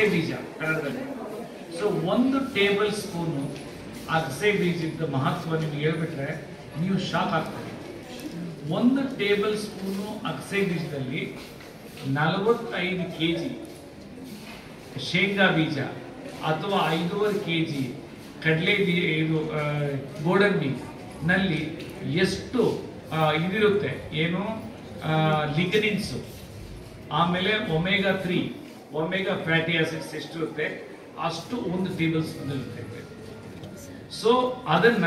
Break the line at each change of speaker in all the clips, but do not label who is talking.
ಅಗಸೆ ಬೀಜ ಕನ್ನಡದಲ್ಲಿ. ಸೊ ಒಂದು ಟೇಬಲ್ ಸ್ಪೂನು ಅಗಸೆ ಬೀಜದ ಮಹತ್ವ ನಿಮ್ಗೆ ಹೇಳ್ಬಿಟ್ರೆ ನೀವು ಶಾಕ್ ಆಗ್ತೀರಿ. ಒಂದು ಟೇಬಲ್ ಸ್ಪೂನು ಅಗಸೆ ಬೀಜದಲ್ಲಿ ನಲವತ್ತೈದು ಕೆ ಜಿ ಶೇಂಗಾ ಬೀಜ ಅಥವಾ ಐದೂವರೆ ಕೆ ಜಿ ಕಡಲೆ ಬೀಜ ಇದು ಗೋಡಂಬಿ ನಲ್ಲಿ ಎಷ್ಟು ಇದಿರುತ್ತೆ? ಏನು? ಲಿಗನಿನ್ಸು ಆಮೇಲೆ omega three omega fatty acids ಎಷ್ಟಿರುತ್ತೆ ಅಷ್ಟು ಒಂದು ಟೇಬಲ್ ಸ್ಪೂನ್ ಇರುತ್ತೆ ಸೊ ಅದನ್ನ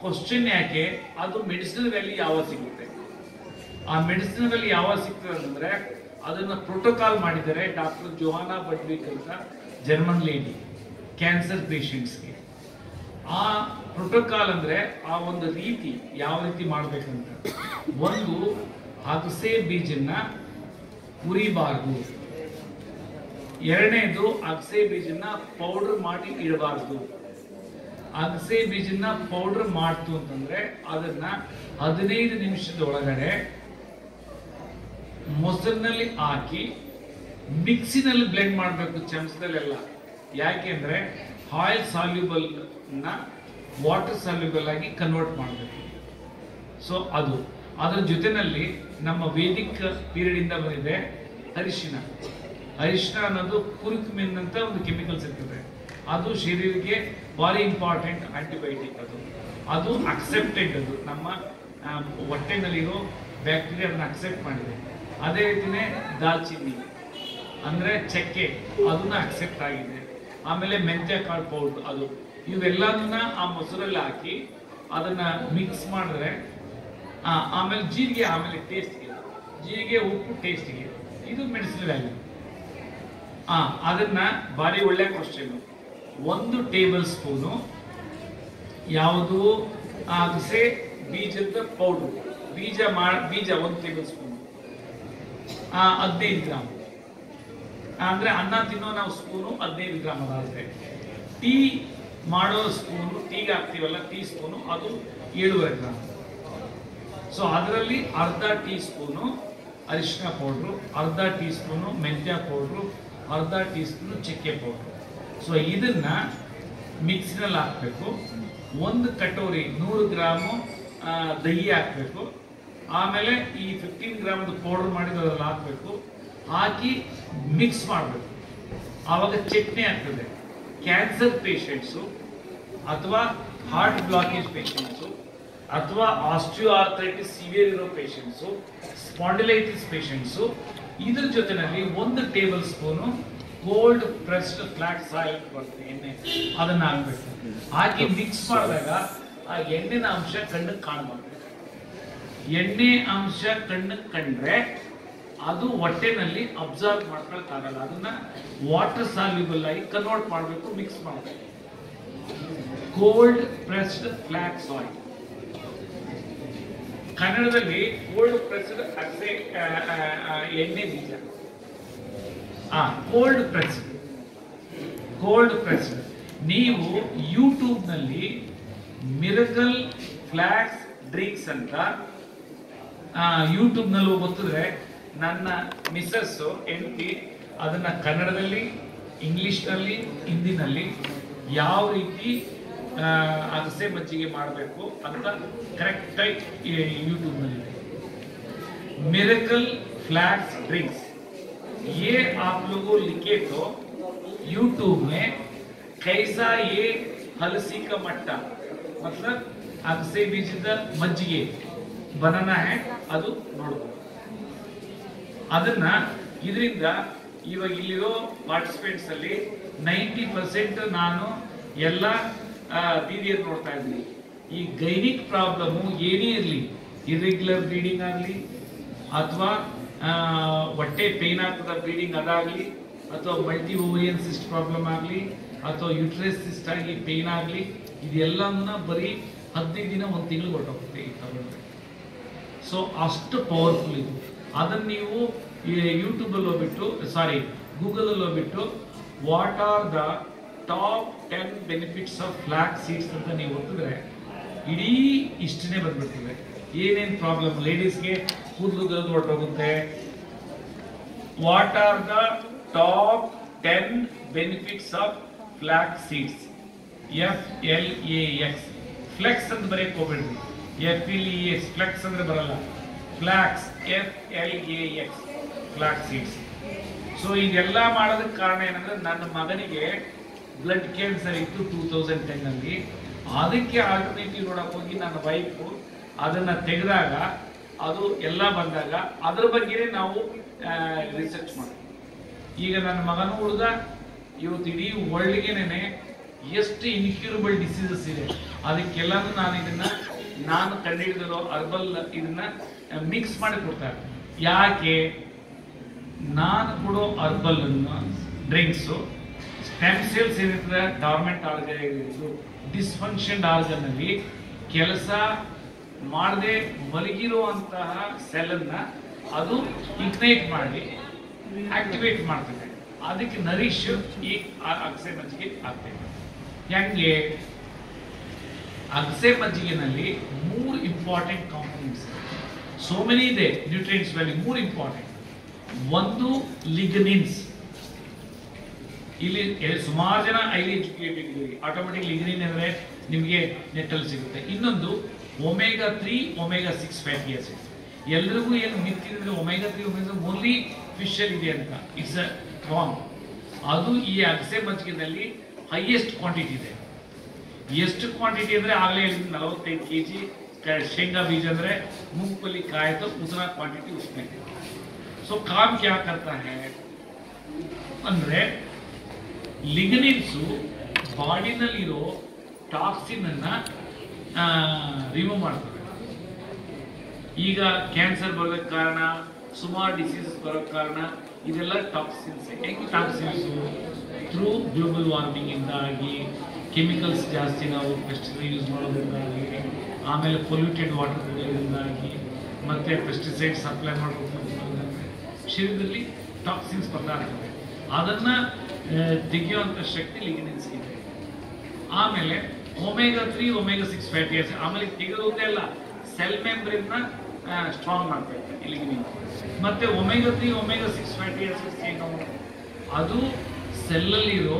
ಕ್ವಶನ್ ಯಾಕೆ, ಅದು ಮೆಡಿಸಿನಲ್ ವ್ಯಾಲಿ ಯಾವಾಗ ಸಿಗುತ್ತೆ? ಆ ಮೆಡಿಸಿನ್ ವ್ಯಾಲಿ ಯಾವಾಗ ಸಿಗ್ತದೆ ಅಂದ್ರೆ ಅದನ್ನ ಪ್ರೋಟೋಕಾಲ್ ಮಾಡಿದರೆ ಡಾಕ್ಟರ್ ಜೋಹಾನಾ ಬಡ್ವಿಕ್ ಅಂತ ಜರ್ಮನ್ ಲೇಡಿ ಕ್ಯಾನ್ಸರ್ ಪೇಷಂಟ್ಸ್ಗೆ ಆ ಪ್ರೋಟೋಕಾಲ್ ಅಂದ್ರೆ ಆ ಒಂದು ರೀತಿ ಯಾವ ರೀತಿ ಮಾಡ್ಬೇಕಂತ. ಒಂದು ಅಗಸೆ ಬೀಜನ್ನ ಉರಿಬಾರ್ದು ಎರಡನೇದು ಅಗಸೆ ಬೀಜನ ಪೌಡರ್ ಮಾಡಿ ಇಡಬಾರ್ದು. ಅಗಸೆ ಬೀಜನ ಪೌಡರ್ ಮಾಡ್ತು ಅಂತಂದ್ರೆ ಅದನ್ನ ಹದಿನೈದು ನಿಮಿಷದ ಒಳಗಡೆ ಮೊಸರಿನಲ್ಲಿ ಹಾಕಿ, ಮಿಕ್ಸಿನಲ್ಲಿ ಬ್ಲೆಂಡ್ ಮಾಡಬೇಕು ಚಮಚದಲ್ಲೆಲ್ಲ. ಯಾಕೆಂದ್ರೆ ಆಯಿಲ್ ಸಾಲ್ಯೂಬಲ್ನ ವಾಟರ್ ಸಾಲ್ಯೂಬಲ್ ಆಗಿ ಕನ್ವರ್ಟ್ ಮಾಡಬೇಕು. ಸೊ ಅದು. ಅದರ ಜೊತೆನಲ್ಲಿ ನಮ್ಮ ವೇದಿಕ್ ಪೀರಿಯಡ್ ಇಂದ ಬಂದಿದೆ ಅರಿಶಿನ. ಅರಿಶಿನ ಅನ್ನೋದು ಕುರುಕ್ಮಿನ್ ಅಂತ ಒಂದು ಕೆಮಿಕಲ್ ಸಿಗ್ತದೆ ಅದು ಶರೀರಕ್ಕೆ ಭಾರಿ ಇಂಪಾರ್ಟೆಂಟ್ ಆಂಟಿಬಯೋಟಿಕ್ ಅದು. ಅದು ಅಕ್ಸೆಪ್ಟೆಡ್ ಅದು. ನಮ್ಮ ಹೊಟ್ಟೆನಲ್ಲಿರೋ ಬ್ಯಾಕ್ಟೀರಿಯಾ ಅದನ್ನ ಅಕ್ಸೆಪ್ಟ್ ಮಾಡಿದೆ. ಅದೇ ರೀತಿನೇ ದಾಲ್ಚಿನ್ನಿ, ಅಂದರೆ ಚಕ್ಕೆ, ಅದನ್ನ ಅಕ್ಸೆಪ್ಟ್ ಆಗಿದೆ. ಆಮೇಲೆ ಮೆಂತ್ಯ ಕಾಳು ಪೌಡ್ರ್ ಅದು. ಇವೆಲ್ಲದನ್ನ ಆ ಮೊಸರಲ್ಲಿ ಹಾಕಿ ಅದನ್ನ ಮಿಕ್ಸ್ ಮಾಡಿದ್ರೆ ಆಮೇಲೆ ಜೀರಿಗೆ ಆಮೇಲೆ ಟೇಸ್ಟ್ಗೆ ಜೀರಿಗೆ ಉಪ್ಪು ಟೇಸ್ಟ್ಗೆ ಇದು ಮೆಡಿಸಿನ್ ವ್ಯಾಲ್ಯೂ ಆ, ಅದನ್ನ ಭಾರಿ ಒಳ್ಳೆ ಕ್ವಶನ್ ಒಂದು ಟೇಬಲ್ ಸ್ಪೂನು ಯಾವುದು? ಅಗಸೆ ಬೀಜದ ಪೌಡರ್ ಬೀಜ ಬೀಜ ಒಂದು ಟೇಬಲ್ ಸ್ಪೂನ್ ಹದಿನೈದು ಗ್ರಾಮ್ ಅಂದ್ರೆ ಅನ್ನ ತಿನ್ನೋ ನಾವು ಸ್ಪೂನು ಹದಿನೈದು ಗ್ರಾಮ್ ಅದಾದ್ರೆ ಟೀ ಮಾಡೋ ಸ್ಪೂನು ಟೀಗೆ ಹಾಕ್ತೀವಲ್ಲ, ಟೀ ಸ್ಪೂನು ಅದು ಏಳುವರೆ ಗ್ರಾಮ್ ಸೊ ಅದರಲ್ಲಿ ಅರ್ಧ ಟೀ ಸ್ಪೂನು ಅರಿಶಿನ ಪೌಡ್ರು ಅರ್ಧ ಟೀ ಸ್ಪೂನು ಮೆಂತ್ಯ ಪೌಡ್ರು ಅರ್ಧ ಟೀ ಸ್ಪೂನು ಚಕ್ಕೆ ಪೌಡ್ರು. ಸೊ ಇದನ್ನ ಮಿಕ್ಸಿನಲ್ಲಿ ಹಾಕಬೇಕು. ಒಂದು ಕಟೋರಿ ನೂರು ಗ್ರಾಮು ದಹಿ ಹಾಕಬೇಕು. ಆಮೇಲೆ ಈ ಫಿಫ್ಟೀನ್ ಗ್ರಾಮ್ದು ಪೌಡರ್ ಮಾಡಿದ್ದು ಅದ್ರಲ್ಲಿ ಹಾಕಬೇಕು. ಹಾಕಿ ಮಿಕ್ಸ್ ಮಾಡಬೇಕು. ಆವಾಗ ಚಟ್ನಿ ಆಗ್ತದೆ. ಕ್ಯಾನ್ಸರ್ ಪೇಷಂಟ್ಸು ಅಥವಾ ಹಾರ್ಟ್ ಬ್ಲಾಕೇಜ್ ಪೇಷಂಟ್ಸು ಅಥವಾ ಆಸ್ಟಿಯೋ ಆರ್ಥೈಟಿಸ್ ಸಿವಿಯರ್ ಇರೋ ಪೇಷಂಟ್ಸು ಸ್ಪಾಂಡಿಲೈಟಿಸ್ ಪೇಷಂಟ್ಸು ಇದ್ರ ಜೊತೆನಲ್ಲಿ ಒಂದು tablespoon cold pressed flax oil ಬರ್ತದೆ ಎಣ್ಣೆ. ಅದನ್ನ ಹಾಕ್ಬೇಕು ಹಾಕಿ ಮಿಕ್ಸ್ ಮಾಡಿದಾಗ ಆ ಎಣ್ಣೆನ ಅಂಶ ಕಣ್ಣು ಕಾಣಬಾರ್ದು. ಎಣ್ಣೆ ಅಂಶ ಕಣ್ಣಿಗೆ ಕಂಡ್ರೆ ಅದು ಹೊಟ್ಟೆನಲ್ಲಿ ಅಬ್ಸರ್ವ್ ಮಾಡ್ಕೊಳಕ್ಕಾಗಲ್ಲ ಅದನ್ನ ವಾಟರ್ ಸಾಲ್ಯುಬಲ್ ಆಗಿ ಕನ್ವರ್ಟ್ ಮಾಡಬೇಕು ಮಿಕ್ಸ್ ಮಾಡಬೇಕು. ಕೋಲ್ಡ್ ಪ್ರೆಸ್ಡ್ ಫ್ಲಾಕ್ಸ್ ಆಯಿಲ್ ಕನ್ನಡದಲ್ಲಿ ಕೋಲ್ಡ್ ಪ್ರೆಸ್ಡ್ ಅಗಸೆ ಎಣ್ಣೆ ಬೀಜ. ಆ, ಕೋಲ್ಡ್ ಪ್ರೆಸ್ ಕೋಲ್ಡ್ ಪ್ರೆಸ್ ನೀವು ಯೂಟ್ಯೂಬ್ನಲ್ಲಿ ಮಿರಕಲ್ ಫ್ಲಾಕ್ಸ್ ಡ್ರಿಂಕ್ಸ್ ಅಂತ ಯೂಟ್ಯೂಬ್ನಲ್ಲೂ ಗೊತ್ತಿದ್ರೆ ನನ್ನ ಮಿಸಸ್ ಹೆಂಡತಿ ಅದನ್ನ ಕನ್ನಡದಲ್ಲಿ ಇಂಗ್ಲಿಷ್ನಲ್ಲಿ ಹಿಂದಿನಲ್ಲಿ ಯಾವ ರೀತಿ ಆ, ಅಗಸೆ ಮಜ್ಜಿಗೆ ಮಾಡಬೇಕು ಅಂತ ಕರೆಕ್ಟ್ ಆಗಿ ಯೂಟ್ಯೂಬ್ ನಲ್ಲಿ मिरेकल फ्लैक्स ड्रिंक्स ये आप लोगों लिखे तो यूट्यूब में कैसा ये हलसी का मट्टा मतलब ಅಗಸೆ ಬೀಜದ ಮಜ್ಜಿಗೆ ಬನಾನಾ ಹ್ಯಾ ಅದು ನೋಡ್ಬೋದು ಅದನ್ನ ಇದರಿಂದ ಇವಾಗ ಇಲ್ಲಿರೋ ಪಾರ್ಟಿಸಿಪೇಟ್ಸ್ ಅಲ್ಲಿ ನೈಂಟಿ ಪರ್ಸೆಂಟ್ ನಾನು ಎಲ್ಲ ದೀದಿಯರು ನೋಡ್ತಾ ಇದ್ದೀನಿ ಈ ಗೈನಿಕ್ ಪ್ರಾಬ್ಲಮ್ ಏನೇ ಇರಲಿ ಇರೆಗ್ಯುಲರ್ ಬ್ಲೀಡಿಂಗ್ ಆಗಲಿ, ಅಥವಾ ಹೊಟ್ಟೆ ಪೇನ್ ಆಗ್ತದ ಬ್ಲೀಡಿಂಗ್ ಅದಾಗಲಿ, ಅಥವಾ ಮಲ್ಟಿ ಓವಿಯನ್ ಸಿಸ್ಟ್ ಪ್ರಾಬ್ಲಮ್ ಆಗಲಿ, ಅಥವಾ ಯುಟ್ರೆಸ್ ಸಿಸ್ಟ್ ಆಗಿ ಪೇನ್ ಆಗಲಿ, ಇದೆಲ್ಲವನ್ನ ಬರೀ ಹದಿನೈದು ದಿನ ಒಂದು ತಿಂಗಳು ಹೊರಟೋಗುತ್ತೆ ತಗೊಂಡ್ರೆ. ಸೊ ಅಷ್ಟು ಪವರ್ಫುಲ್ ಇದು. ಅದನ್ನು ನೀವು ಯೂಟ್ಯೂಬಲ್ಲಿ ಹೋಗ್ಬಿಟ್ಟು ಸಾರಿ ಗೂಗಲಲ್ಲಿ ಹೋಗ್ಬಿಟ್ಟು what are the top ten benefits of flax seeds ಅಂತ ನೀವು ಒತ್ತಿದ್ರೆ ಇಡೀ ಇಷ್ಟನೇ ಬಂದ್ಬಿಡ್ತದೆ. ಏನೇನು ಪ್ರಾಬ್ಲಮ್ ಲೇಡೀಸ್ಗೆ ಕೂದಲು ಹೊರಟೋಗುತ್ತೆ. What are the top ten benefits of flax seeds F L A X flex ಅಂತ ಬರೀ ಹೋಗ್ಬೇಡ್ರಿ. F L E X flex ಅಂದ್ರೆ ಬರಲ್ಲ. Flax F L A X flax seeds so ಇದೆಲ್ಲ ಮಾಡೋದಕ್ಕೆ ಕಾರಣ ಏನಂದ್ರೆ, ನನ್ನ ಮಗನಿಗೆ ಬ್ಲಡ್ ಕ್ಯಾನ್ಸರ್ ಇತ್ತು ಟೂ ತೌಸಂಡ್ ಟೆನ್ ಅಲ್ಲಿ ಅದಕ್ಕೆ ಆಲ್ಟರ್ನೇಟಿವ್ ನೋಡಕ್ ಹೋಗಿ ನನ್ನ ವೈಫು ಅದನ್ನ ತೆಗೆದಾಗ ಅದು ಎಲ್ಲ ಬಂದಾಗ ಅದ್ರ ಬಗ್ಗೆ ನಾವು ರಿಸರ್ಚ್ ಮಾಡ್ತೀವಿ ಈಗ ನನ್ನ ಮಗನೂ ಹುಡುಗ ಇವತ್ತು ಇಡೀ ವರ್ಲ್ಡ್ಗೆನೆ ಎಷ್ಟು ಇನ್ಕ್ಯೂರಬಲ್ ಡಿಸೀಸಸ್ ಇದೆ. ಅದಕ್ಕೆಲ್ಲಾನು ನಾನು ಇದನ್ನ, ನಾನು ಕಂಡುಹಿಡಿದಿರೋ ಅರ್ಬಲ್ ಇದನ್ನ ಮಿಕ್ಸ್ ಮಾಡಿ ಕೊಡ್ತಾರೆ. ಯಾಕೆ? ನಾನು ಕೊಡೋ ಅರ್ಬಲ್ ಡ್ರಿಂಕ್ಸು ಸ್ಟೆಮ್ ಸೇಲ್ಸ್ ಏನಿರ್ತದೆ? ಡಾರ್ಮೆಂಟ್ ಆರ್ಗನ್ ಇದು ಡಿಸ್ಫಂಕ್ಷನ್ ಆರ್ಗನ್ ಅಲ್ಲಿ ಕೆಲಸ ಮಾಡದೆ ಮಲಗಿರುವಂತಹ ಸೆಲ್ ಅದು ಇಗ್ನೈಟ್ ಮಾಡಿ ಆಕ್ಟಿವೇಟ್ ಮಾಡ್ತದೆ. ಅದಕ್ಕೆ ನರಿಶ್ ಈ ಅಗಸೆ ಮಜ್ಜಿಗೆ ಆಗ್ತದೆ. ಹೆಂಗೆ? ಅಗಸೆ ಮಜ್ಜಿಗೆನಲ್ಲಿ ಮೂರು ಇಂಪಾರ್ಟೆಂಟ್ ಕಾಂಪೋನೆಂಟ್ಸ್ ಸೋ ಮೆನಿ ಇದೆ ನ್ಯೂಟ್ರಿಯೆಂಟ್ಸ್ ವ್ಯಾಲ್ಯೂ ಮೂರು ಇಂಪಾರ್ಟೆಂಟ್ ಒಂದು ಲಿಗ್ನಿನ್ಸ್ ಇಲ್ಲಿ ಎ- ಸುಮಾರು ಜನ ಐಲಿ ಎಜುಕೇಟೆಡ್ ಇದ್ದೀರಿ ಆಟೋಮೆಟಿಕ್ ಲಿಗ್ನಿನ್ ಅಂದ್ರೆ ನಿಮಗೆ ನೆಟ್ಟಲ್ಲಿ ಸಿಗುತ್ತೆ ಇನ್ನೊಂದು omega three omega six fatty acids ಎಲ್ರಿಗೂ ಏನು ಮಿತ್ತಿದ್ರೆ omega three omega only fish ಅಲ್ಲಿ ಇದೆ ಅಂತ ಇಟ್ಸ್ ಅ ರಾಂಗ್ ಅದು ಈ ಅಗಸೆ ಮಜ್ಜಿಗೆನಲ್ಲಿ ಹೈಯೆಸ್ಟ್ ಕ್ವಾಂಟಿಟಿ ಇದೆ ಎಷ್ಟು ಕ್ವಾಂಟಿಟಿ ಅಂದ್ರೆ ಆಗಲೇ ನಲವತ್ತೈದು ಕೆ ಜಿ ಶೇಂಗಾ ಬೀಜ ಅಂದ್ರೆ मूंगफली खाए तो उतना क्वांटिटी उसमें है सो काम क्या करता है ಅಂದ್ರೆ ಲಿಗನಿನ್ಸು ಬಾಡಿನಲ್ಲಿರೋ ಟಾಕ್ಸಿನ್ ಅನ್ನ ರಿಮೂವ್ ಮಾಡ್ತದೆ ಈಗ ಕ್ಯಾನ್ಸರ್ ಬರೋದಕ್ಕೆ ಕಾರಣ, ಸುಮಾರು ಡಿಸೀಸ್ ಬರೋಕ್ಕೆ ಕಾರಣ, ಇದೆಲ್ಲ ಟಾಕ್ಸಿನ್ಸ್ ಹೆಂಗೆ ಟಾಕ್ಸಿನ್ಸ್ ಥ್ರೂ ಗ್ಲೋಬಲ್ ವಾರ್ಮಿಂಗ್ ಇಂದಾಗಿ ಕೆಮಿಕಲ್ಸ್ ಜಾಸ್ತಿ ನಾವು ಪೆಸ್ಟಿಸೈಡ್ ಯೂಸ್ ಮಾಡೋದ್ರಿಂದಾಗಿ, ಆಮೇಲೆ ಪೊಲ್ಯೂಟೆಡ್ ವಾಟರ್ ಕುಡಿಯೋದ್ರಿಂದಾಗಿ ಮತ್ತೆ ಪೆಸ್ಟಿಸೈಡ್ ಸಪ್ಲೈ ಮಾಡೋದ್ರಿಂದ ಶರೀರದಲ್ಲಿ ಟಾಕ್ಸಿನ್ಸ್ ಬರ್ತಾ ಇರ್ತದೆ ಅದನ್ನ ತೆಗೆಯುವಂತ ಶಕ್ತಿ ಲಿಗ್ನಿನ್ಸ್ ಇದೆ. ಆಮೇಲೆ omega three omega six fatty acid ಆಮೇಲೆ ತೆಗೆದುವುದೇ ಅಲ್ಲ ಸೆಲ್ ಮೆಂಬ್ರೇನ್ ಸ್ಟ್ರಾಂಗ್ ಮಾಡ್ತಾ ಇಲಿಗಿನಿನ್ ಮತ್ತೆ omega three omega six fatty acids ಏನು? ಅದು ಸೆಲ್ಲಲ್ಲಿರೋ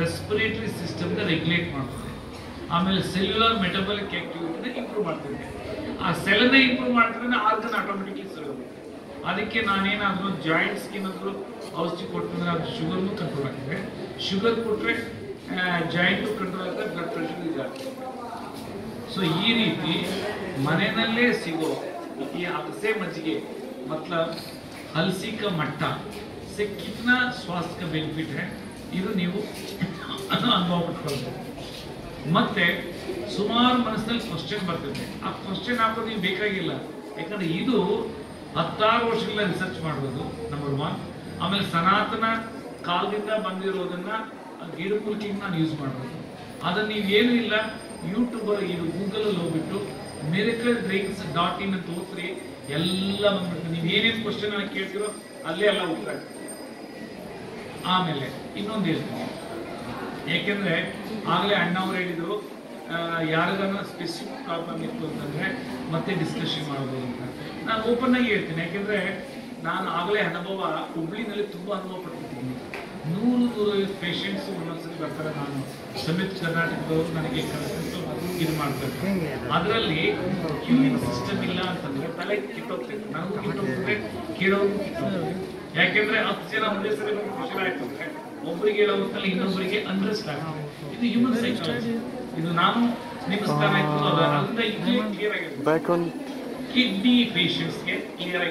ರೆಸ್ಪಿರೇಟರಿ ಸಿಸ್ಟಮ್ನ ರೆಗ್ಯುಲೇಟ್ ಮಾಡ್ತದೆ. ಆಮೇಲೆ ಸೆಲ್ಯುಲರ್ ಮೆಟಬಾಲಿಕ್ ಆಕ್ಟಿವಿಟಿನ ಇಂಪ್ರೂವ್ ಮಾಡ್ತದೆ. ಆ ಸೆಲ್ನ ಇಂಪ್ರೂವ್ ಮಾಡ್ತಿದ್ರೆ ಆರ್ಗನ್ ಆಟೋಮೆಟಿಕ್ಲಿ ಸರಿ ಅದಕ್ಕೆ ನಾನೇನಾದರೂ ಜಾಯಿಂಟ್ಸ್ಗೆ ಏನಾದರೂ ಔಷಧಿ ಕೊಡ್ತಂದ್ರೆ ಅದು ಶುಗರ್ನು ಕಂಟ್ರೋಲ್ ಆಗ್ತದೆ ಶುಗರ್ ಕೊಟ್ಟರೆ ಜಾಯಿಂಟು ಕಂಟ್ರೋಲ್ ಆಗ್ತದೆ ಬ್ಲಡ್ ಪ್ರೆಷರ್ ಇದಾಗ್ತದೆ ಸೊ ಈ ರೀತಿ ಮನೆಯಲ್ಲೇ ಸಿಗೋ ಈ ಅಗಸೆ मज्जिगे मतलब हलसी का मट्टा से कितना स्वास्थ्य का बेनिफिट है ಇದು ನೀವು ಅನುಭವ ಪಟ್ಕೊಳ್ಬೇಕು ಮತ್ತೆ ಸುಮಾರು ಮನಸ್ಸಿನಲ್ಲಿ ಕ್ವಶನ್ ಬರ್ತದೆ ಆ ಕ್ವಶನ್ ಹಾಕೋದು ನೀವು ಬೇಕಾಗಿಲ್ಲ ಯಾಕಂದ್ರೆ ಇದು ಹತ್ತಾರು ವರ್ಷಗಳ ರಿಸರ್ಚ್ ಮಾಡೋದು ನಂಬರ್ ಒನ್ ಆಮೇಲೆ ಸನಾತನ ಕಾಲದಿಂದ ಬಂದಿರೋದನ್ನ ಗಿಡಮೂಲಿಕೆಗೆ ನಾನು ಯೂಸ್ ಮಾಡಬೇಕು. ಅದನ್ನ ನೀವೇನು ಇಲ್ಲ ಯೂಟ್ಯೂಬ್ ಇದು ಗೂಗಲಲ್ಲಿ ಹೋಗ್ಬಿಟ್ಟು ಮಿರಕಲ್ ಡ್ರಿಂಕ್ಸ್ ಡಾಟ್ ಇನ್ ಅಂತ ಎಲ್ಲ ಬಂದ್ಬಿಟ್ಟು ನೀವು ಏನೇನು ಕ್ವಶನ್ ಕೇಳ್ತಿರೋ ಅಲ್ಲೇ ಎಲ್ಲ ಉತ್ತರ. ಆಮೇಲೆ ಇನ್ನೊಂದು ಹೇಳ್ತೀನಿ. ಯಾಕೆಂದ್ರೆ ಆಗಲೇ ಅಣ್ಣವ್ರು ಹೇಳಿದ್ರು ಯಾರಿಗಾನ ಸ್ಪೆಸಿಫಿಕ್ ಪ್ರಾಬ್ಲಮ್ ಇತ್ತು ಅಂತಂದ್ರೆ ಮತ್ತೆ ಡಿಸ್ಕಷನ್ ಮಾಡ್ಬೋದು ಅಂತ. ನಾನು ಓಪನ್ ಆಗಿ ಹೇಳ್ತೀನಿ. ಯಾಕೆಂದ್ರೆ ನಾನು ಆಗಲೇ ಅನುಭವ ಹುಬ್ಳಿನಲ್ಲಿ ತುಂಬಾ ಅನುಭವ ಪಟ್ಟಿದ್ದೀನಿ ನೂರು ನೂರೈವತ್ತು ಪೇಷಂಟ್ಸ್ ಒಂದೊಂದ್ಸರಿ ಬರ್ತಾರೆ. ನಾನು ಸಮಿತ್ ಕರ್ನಾಟಕದವರು ನನಗೆ ಕರೆಸ್ಬಿಟ್ಟು ಇದು ಮಾಡ್ತಾರೆ. ಅದರಲ್ಲಿ ಕ್ಯೂರಿಂಗ್ ಸಿಸ್ಟಮ್ ಇಲ್ಲ ಅಂತಂದ್ರೆ ತಲೆ ಕಿಟ್ಟೋಗ್ತಿತ್ತು ನನಗೂ ಕಿಟ್ಟೋಗ್ತದೆ ಕೇಳೋದು ಯಾಕೆಂದ್ರೆ ಹತ್ತು ಜನ ಒಂದೇ ಸರಿ ಆಯ್ತು ಅಂದ್ರೆ ಒಬ್ಬರಿಗೆ ಹೇಳೋ ಹೊತ್ತಲ್ಲಿ ಇನ್ನೊಬ್ಬರಿಗೆ ಅಂಡರ್ಸ್ಟ್ ಆಗ್ತದೆ. ಇದು ಹ್ಯೂಮನ್ ಸೈಕಾಲಜಿ ಇದು ನಾನು ನಿಮ್ಮ ಸ್ಥಾನ ಇತ್ತು ಅಲ್ಲ ಅದರಿಂದ ಇದು ಕ್ಲಿಯರ್
on,
ಕಿಡ್ನಿ ಪೇಷಂಟ್ಸ್ಗೆ ಕ್ಲಿಯರ್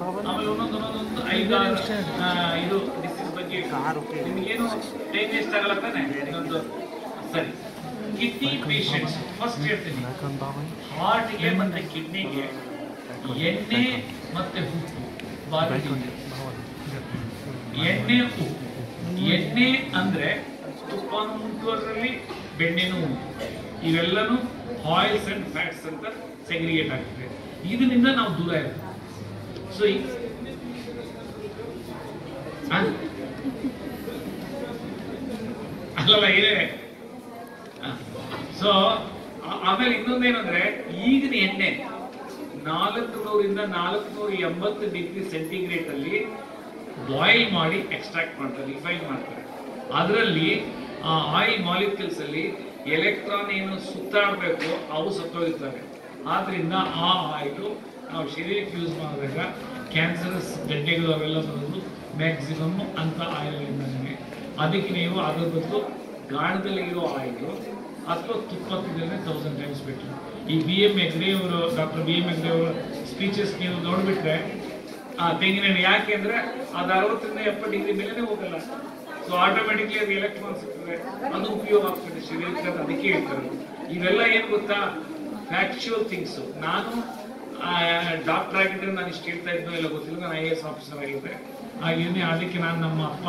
Bhavan.
ಆಮೇಲೆ ಒಂದೊಂದು ಒಂದೊಂದು ಐದಾರು ಇದು ಡಿಸೀಸ್ ಬಗ್ಗೆ ನಿಮಗೇನು ಟೈಮ್ ವೇಸ್ಟ್ ಆಗಲ್ಲ ತಾನೆ? ಇನ್ನೊಂದು ಸರಿ. ಕಿಡ್ನಿ ಪೇಷಂಟ್ಸ್ ಫಸ್ಟ್ ಹೇಳ್ತೀನಿ. ಹಾರ್ಟ್ಗೆ ಮತ್ತೆ ಕಿಡ್ನಿಗೆ ಎಣ್ಣೆ ಮತ್ತೆ ಉಪ್ಪು. ಬಾರಿ ಎಣ್ಣೆ ಉಪ್ಪು. ಎಣ್ಣೆ ಅಂದ್ರೆ ತುಪ್ಪನೂ ಉಂಟು ಅದರಲ್ಲಿ ಬೆಣ್ಣೆನೂ ಉಂಟು ಇವೆಲ್ಲನೂ ಆಯಿಲ್ಸ್ ಅಂಡ್ ಫ್ಯಾಟ್ಸ್ ಅಂತ ಸೆಗ್ರಿಗೇಟ್ ಆಗ್ತದೆ. ಇದರಿಂದ ನಾವು ದೂರ ಇರ್ತೀವಿ. ಸೊ ಅಲ್ಲಲ್ಲ ಇದೆ ಸೊ ಆಮೇಲೆ ಇನ್ನೊಂದೇನಂದ್ರೆ, ಈಗಿನ ಎಣ್ಣೆ ನಾಲ್ಕು ನೂರಿಂದ ನಾಲ್ಕು ನೂರ ಎಂಬತ್ತು ಡಿಗ್ರಿ ಸೆಂಟಿಗ್ರೇಡ್ ಅಲ್ಲಿ ಬಾಯ್ಲ್ ಮಾಡಿ ಎಕ್ಸ್ಟ್ರಾಕ್ಟ್ ಮಾಡ್ತಾರೆ ರಿಫೈನ್ ಮಾಡ್ತಾರೆ. ಅದರಲ್ಲಿ ಆಯಿಲ್ ಮಾಲಿಕ್ಯೂಲ್ಸ್ ಅಲ್ಲಿ ಎಲೆಕ್ಟ್ರಾನ್ ಏನು ಸುತ್ತಾಡಬೇಕು, ಅವು ಸತ್ತೋಗಿರ್ತವೆ. ಆದ್ರಿಂದ ಆ ಆಯಿತು ನಾವು ಶರೀರಕ್ಕೆ ಯೂಸ್ ಮಾಡಿದಾಗ ಕ್ಯಾನ್ಸರಸ್ ಗಡ್ಡೆಗಳು ಅವೆಲ್ಲ ಬರೋದು ಮ್ಯಾಕ್ಸಿಮಮ್ ಅಂತ ಆಯಿಲ್ಗಳಿಂದನೇ ಅದಕ್ಕೆ ನೀವು ಅದ್ರ ಬದಲು ಗಾಣದಲ್ಲಿ ಇರೋ ಆಯಿಲು ಅಥವಾ ತುಪ್ಪತ್ತಿದ್ರೆ ತಿಂದ್ರೆ ತೌಸಂಡ್ ಟೈಮ್ಸ್ ಬೆಟ್ರು ಈ ಬಿ ಎಂ ಹೆಗ್ಡೆ ಅವರು doctor B M Hegde speeches ನೀವು ನೋಡಿಬಿಟ್ರೆ, ಆ ತೆಂಗಿನೆಣ್ಣೆ ಯಾಕೆ ಅಂದರೆ ಅದು ಅರವತ್ತರಿಂದ ಎಪ್ಪತ್ತು ಡಿಗ್ರಿ ಮೇಲೇ ಹೋಗಲ್ಲ. ಸೊ ಆಟೋಮೆಟಿಕ್ಲಿ ಅದು ಎಲೆಕ್ಟ್ರಾನ್ ಸಿಗ್ತದೆ ಅದು ಉಪಯೋಗ ಆಗ್ತದೆ ಶರೀರಕ್ಕೆ ಅದಕ್ಕೆ ಹೇಳ್ತಾರೆ. ಇವೆಲ್ಲ ಏನು ಗೊತ್ತಾ? ಫ್ಯಾಕ್ಚುಯಲ್ ಥಿಂಗ್ಸ್ ನಾನು ಡಾಕ್ಟರ್ ಆಗಿದ್ರೆ ನಾನು ಇಷ್ಟು ಹೇಳ್ತಾ ಇಲ್ಲ ಗೊತ್ತಿಲ್ಲ, ನಾನು ಐ ಎ ಎಸ್ ಆಫೀಸರ್ ಆಗಿದ್ದೆ. ಹಾಗೇನೆ ಅದಕ್ಕೆ ನಾನು ನಮ್ಮ ಅಪ್ಪ,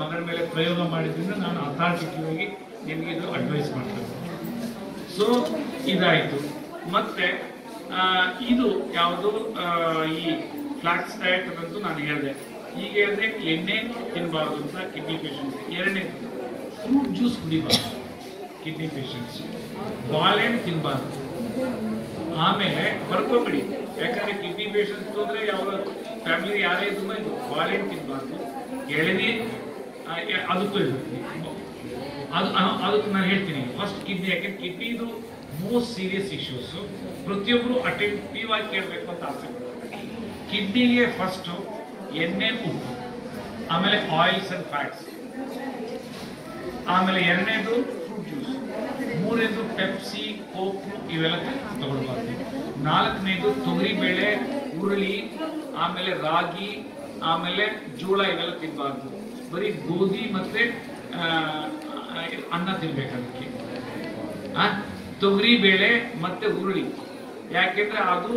ಮಗನ ಮೇಲೆ ಪ್ರಯೋಗ ಮಾಡಿದ್ರಿಂದ ನಾನು ಅಥಾರಿಟಿ ಹೋಗಿ ನಿಮಗೆ ಇದು ಅಡ್ವೈಸ್ ಮಾಡ್ತೇನೆ. ಸೊ ಇದಾಯಿತು. ಮತ್ತೆ ಇದು ಯಾವುದು ಈ ಫ್ಲಾಕ್ಸ್ ಡಯಟ್ ಅನ್ನೋದು ನಾನು ಹೇಳಿದೆ. ಈಗ ಹೇಳಿದ್ರೆ ಎಣ್ಣೆ ತಿನ್ನಬಾರ್ದು ಅಂತ ಕಿಡ್ನಿ ಪೇಷಂಟ್ಸ್ ಎರಡನೇ ಫ್ರೂಟ್ ಜ್ಯೂಸ್ ಕುಡಿಬಾರ್ದು. ಕಿಡ್ನಿ ಪೇಷಂಟ್ಸ್ ಬಾಳೆಹಣ್ಣು ತಿನ್ನಬಾರ್ದು ಆಮೇಲೆ ಬರ್ಕೊಂಬಿಡಿ ಯಾಕಂದ್ರೆ ಕಿಡ್ನಿ ಪೇಷಂಟ್ಸ್ ಅಂದ್ರೆ ಯಾವ ಫ್ಯಾಮಿಲಿ ಯಾರೇ ಇದ್ರು ಇದು ಬಾಳೆಹಣ್ಣು ತಿನ್ಬಾರ್ದು. ಎಳನೀರು ಅದಕ್ಕೂ ಅದು ಅದಕ್ಕೆ ನಾನು ಹೇಳ್ತೀನಿ. ಫಸ್ಟ್ ಕಿಡ್ನಿ ಯಾಕೆ ಕಿಡ್ನಿದು ಮೋಸ್ಟ್ ಸೀರಿಯಸ್ ಇಶ್ಯೂಸ್ ಪ್ರತಿಯೊಬ್ಬರು ಅಟೆಂಟಿವ್ ಆಗಿ ಕೇಳಬೇಕು ಅಂತ ಆಸೆ. ಕಿಡ್ನಿಗೆ ಫಸ್ಟು ಎಣ್ಣೆ, ಉಪ್ಪು, ಆಮೇಲೆ ಆಯಿಲ್ಸ್ ಅಂಡ್ ಫ್ಯಾಟ್ಸ್ ಆಮೇಲೆ ಎರಡನೇದು ಮೂರನೇದು ಪೆಪ್ಸಿ ಕೋಕ್ ಇವೆಲ್ಲ ತಗೊಳ್ಬಾರ್ದು. ನಾಲ್ಕನೇದು ತೊಗರಿಬೇಳೆ ಹುರುಳಿ, ಆಮೇಲೆ ರಾಗಿ, ಆಮೇಲೆ ಜೋಳ ಇವೆಲ್ಲ ತಿನ್ನಬಾರ್ದು ಬರೀ ಗೋಧಿ ಮತ್ತೆ ಅನ್ನ ತಿನ್ಬೇಕು ಅದಕ್ಕೆ. ತೊಗರಿ ಬೇಳೆ ಮತ್ತೆ ಹುರುಳಿ. ಯಾಕೆಂದ್ರೆ ಅದು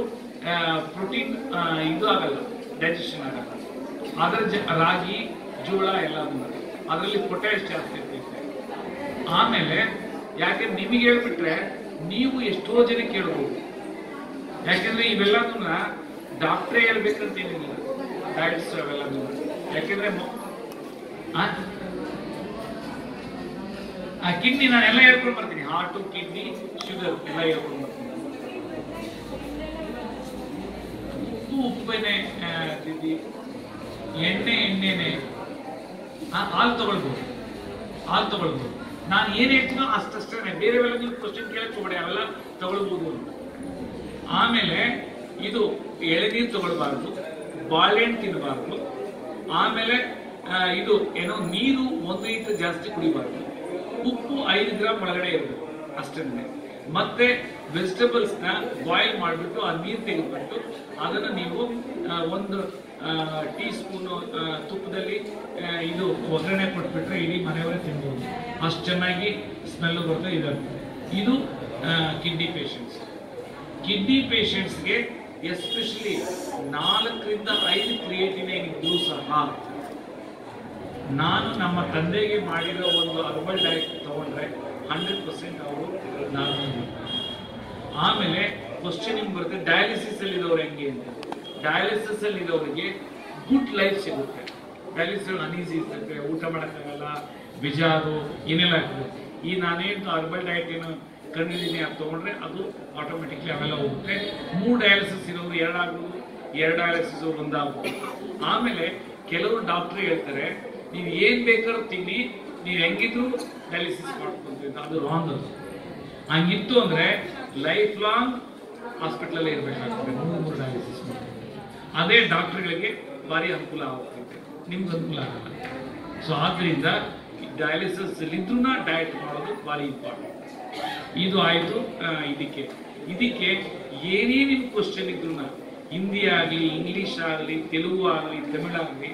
ಪ್ರೋಟೀನ್ ಇದು ಆಗಲ್ಲ, ಡೈಜೆಷನ್ ಆಗಲ್ಲ. ಅದರ ರಾಗಿ, ಜೋಳ ಎಲ್ಲ ಅದರಲ್ಲಿ ಪೊಟ್ಯಾಶ್ ಜಾಸ್ತಿ ಇರ್ತೈತೆ. ಆಮೇಲೆ ಯಾಕೆ ನಿಮಗೆ ಹೇಳ್ಬಿಟ್ರೆ ನೀವು ಎಷ್ಟೋ ಜನ ಕೇಳ್ಬೋದು. ಯಾಕೆಂದ್ರೆ ಇವೆಲ್ಲದನ್ನ ಡಾಕ್ಟ್ರೇ ಹೇಳ್ಬೇಕಂತ ಏನಿಲ್ಲ. ಡಯಟ್ಸ್ ಅವೆಲ್ಲದನ್ನ ಯಾಕೆಂದ್ರೆ ಆ? ಕಿಡ್ನಿ ನಾನು ಎಲ್ಲ ಹೇಳ್ಕೊಂಡು ಬರ್ತೀನಿ. ಹಾರ್ಟು ಕಿಡ್ನಿ ಶುಗರ್ ಎಲ್ಲ ಹೇಳ್ಕೊಂಡು ಬರ್ತೀನಿ. ಉಪ್ಪು, ಉಪ್ಪೇನೆ ದಿದ್ದಿ ಎಣ್ಣೆ, ಎಣ್ಣೆನೆ. ಹಾಲು ತಗೊಳ್ಬೋದು. ಹಾಲು ತಗೊಳ್ಬೋದು. ನಾನು ಏನ್ ಹೇಳ್ತೀನೋ ಅಷ್ಟಷ್ಟೇ ಬೇರೆ ನೀವು ಕ್ವಶನ್ ಕೇಳಕ್ಕೆ ಹೋಗ್ಬೇಡಿ, ಅವೆಲ್ಲ ತಗೊಳ್ಬೋದು ಆಮೇಲೆ ಇದು ಎಳನೀರು ತಗೊಳ್ಬಾರ್ದು ಬಾಳೆಹಣ್ಣು ತಿನ್ನಬಾರ್ದು ಆಮೇಲೆ ಇದು ಏನೋ ನೀರು ಒಂದು ಲೀಟರ್ ಜಾಸ್ತಿ ಕುಡಿಬಾರ್ದು. ಉಪ್ಪು ಐದು ಗ್ರಾಮ್ ಒಳಗಡೆ ಇರಬೇಕು ಅಷ್ಟೇ ಮತ್ತೆ ವೆಜಿಟೇಬಲ್ಸ್ನ ಬಾಯ್ಲ್ ಮಾಡಿಬಿಟ್ಟು ಆ ನೀರು ತೆಗೆದುಬಿಟ್ಟು ಅದನ್ನು ನೀವು ಒಂದು ಟೀ ಸ್ಪೂನ್ ತುಪ್ಪದಲ್ಲಿ ಇದು ಒಗ್ಗರಣೆ ಕೊಟ್ಬಿಟ್ರೆ ಇಡೀ ಮನೆಯವರೇ ತಿನ್ಬೋದು. ಅಷ್ಟು ಚೆನ್ನಾಗಿ ಸ್ಮೆಲ್ ಬರುತ್ತೆ ಇದಾಗ್ತದೆ ಇದು ಕಿಡ್ನಿ ಪೇಷಂಟ್ಸ್ ಕಿಡ್ನಿ ಪೇಷಂಟ್ಸ್ಗೆ ಎಸ್ಪೆಷಲಿ ನಾಲ್ಕರಿಂದ ಐದು ಕ್ರಿಯೇಟಿನ ಇದ್ರೂ ಸಹ ನಾನು ನಮ್ಮ ತಂದೆಗೆ ಮಾಡಿರೋ ಒಂದು ಅರ್ಬಲ್ ಡಯಟ್ ತಗೊಂಡ್ರೆ ಹಂಡ್ರೆಡ್ ಪರ್ಸೆಂಟ್ ಅವರು ನಾರ್ಮಲ್ ಆಮೇಲೆ ಕ್ವಶನ್ ಹಿಂಗ್ ಬರುತ್ತೆ ಡಯಾಲಿಸಿಸ್ ಅಲ್ಲಿ ಇರೋರು ಹೆಂಗೆ ಅಂತ. ಡಯಾಲಿಸಿಸ್ ಅಲ್ಲಿ ಇರೋರಿಗೆ ಗುಡ್ ಲೈಫ್ ಸಿಗುತ್ತೆ ಡಯಾಲಿಸಿಸ್ ಅನೀಸಿ ಇರ್ತದೆ, ಊಟ ಮಾಡೋಕ್ಕಾಗಲ್ಲ, ಬಿಜಾರು, ಏನೆಲ್ಲ ಆಗ್ತದೆ ಈ ನಾನೇನು ಅರ್ಬಲ್ ಡಯಟ್ ಏನು ಕಂಡಿದ್ದೀನಿ ಅಂತ ತಗೊಂಡ್ರೆ ಅದು ಆಟೋಮೆಟಿಕ್ಲಿ ಅವೆಲ್ಲ ಹೋಗುತ್ತೆ. ಮೂರು ಡಯಾಲಿಸಿಸ್ ಇರೋರು ಎರಡಾಗ್ಬೋದು ಎರಡು ಡಯಾಲಿಸಿಸ್ ಒಂದಾಗ್ಬೋದು ಆಮೇಲೆ ಕೆಲವರು ಡಾಕ್ಟರ್ ಹೇಳ್ತಾರೆ, ನೀವು ಏನು ಬೇಕಾದ್ರೂ ತಿನ್ನಿ, ನೀವು ಹೆಂಗಿದ್ರು ಡಯಾಲಿಸಿಸ್ ಮಾಡ್ಕೊಂತೀವಿ. ಅದು ರಾಂಗ್ ಅದು ಹಂಗಿತ್ತು ಅಂದ್ರೆ ಲೈಫ್ ಲಾಂಗ್ ಹಾಸ್ಪಿಟಲ್ ಇರಬೇಕಾಗ್ತದೆ. ಡಯಾಲಿಸಿಸ್ ಅದೇ ಡಾಕ್ಟರ್ಗಳಿಗೆ ಭಾರಿ ಅನುಕೂಲ ಆಗುತ್ತೆ ನಿಮ್ಗೆ ಅನುಕೂಲ ಆಗಲ್ಲ. ಸೊ ಆದ್ರಿಂದ ಡಯಾಲಿಸಿಸ್ ಇದ್ರೂ ಡಯಟ್ ಮಾಡೋದು ಭಾರಿ ಇಂಪಾರ್ಟೆಂಟ್ ಇದು ಆಯಿತು ಇದಕ್ಕೆ. ಇದಕ್ಕೆ ಏನೇ ನಿಮ್ಮ ಕ್ವಶನ್ ಇದ್ರು ಹಿಂದಿ ಆಗಲಿ ಇಂಗ್ಲಿಷ್ ಆಗಲಿ, ತೆಲುಗು ಆಗಲಿ, ತಮಿಳ್ ಆಗಲಿ,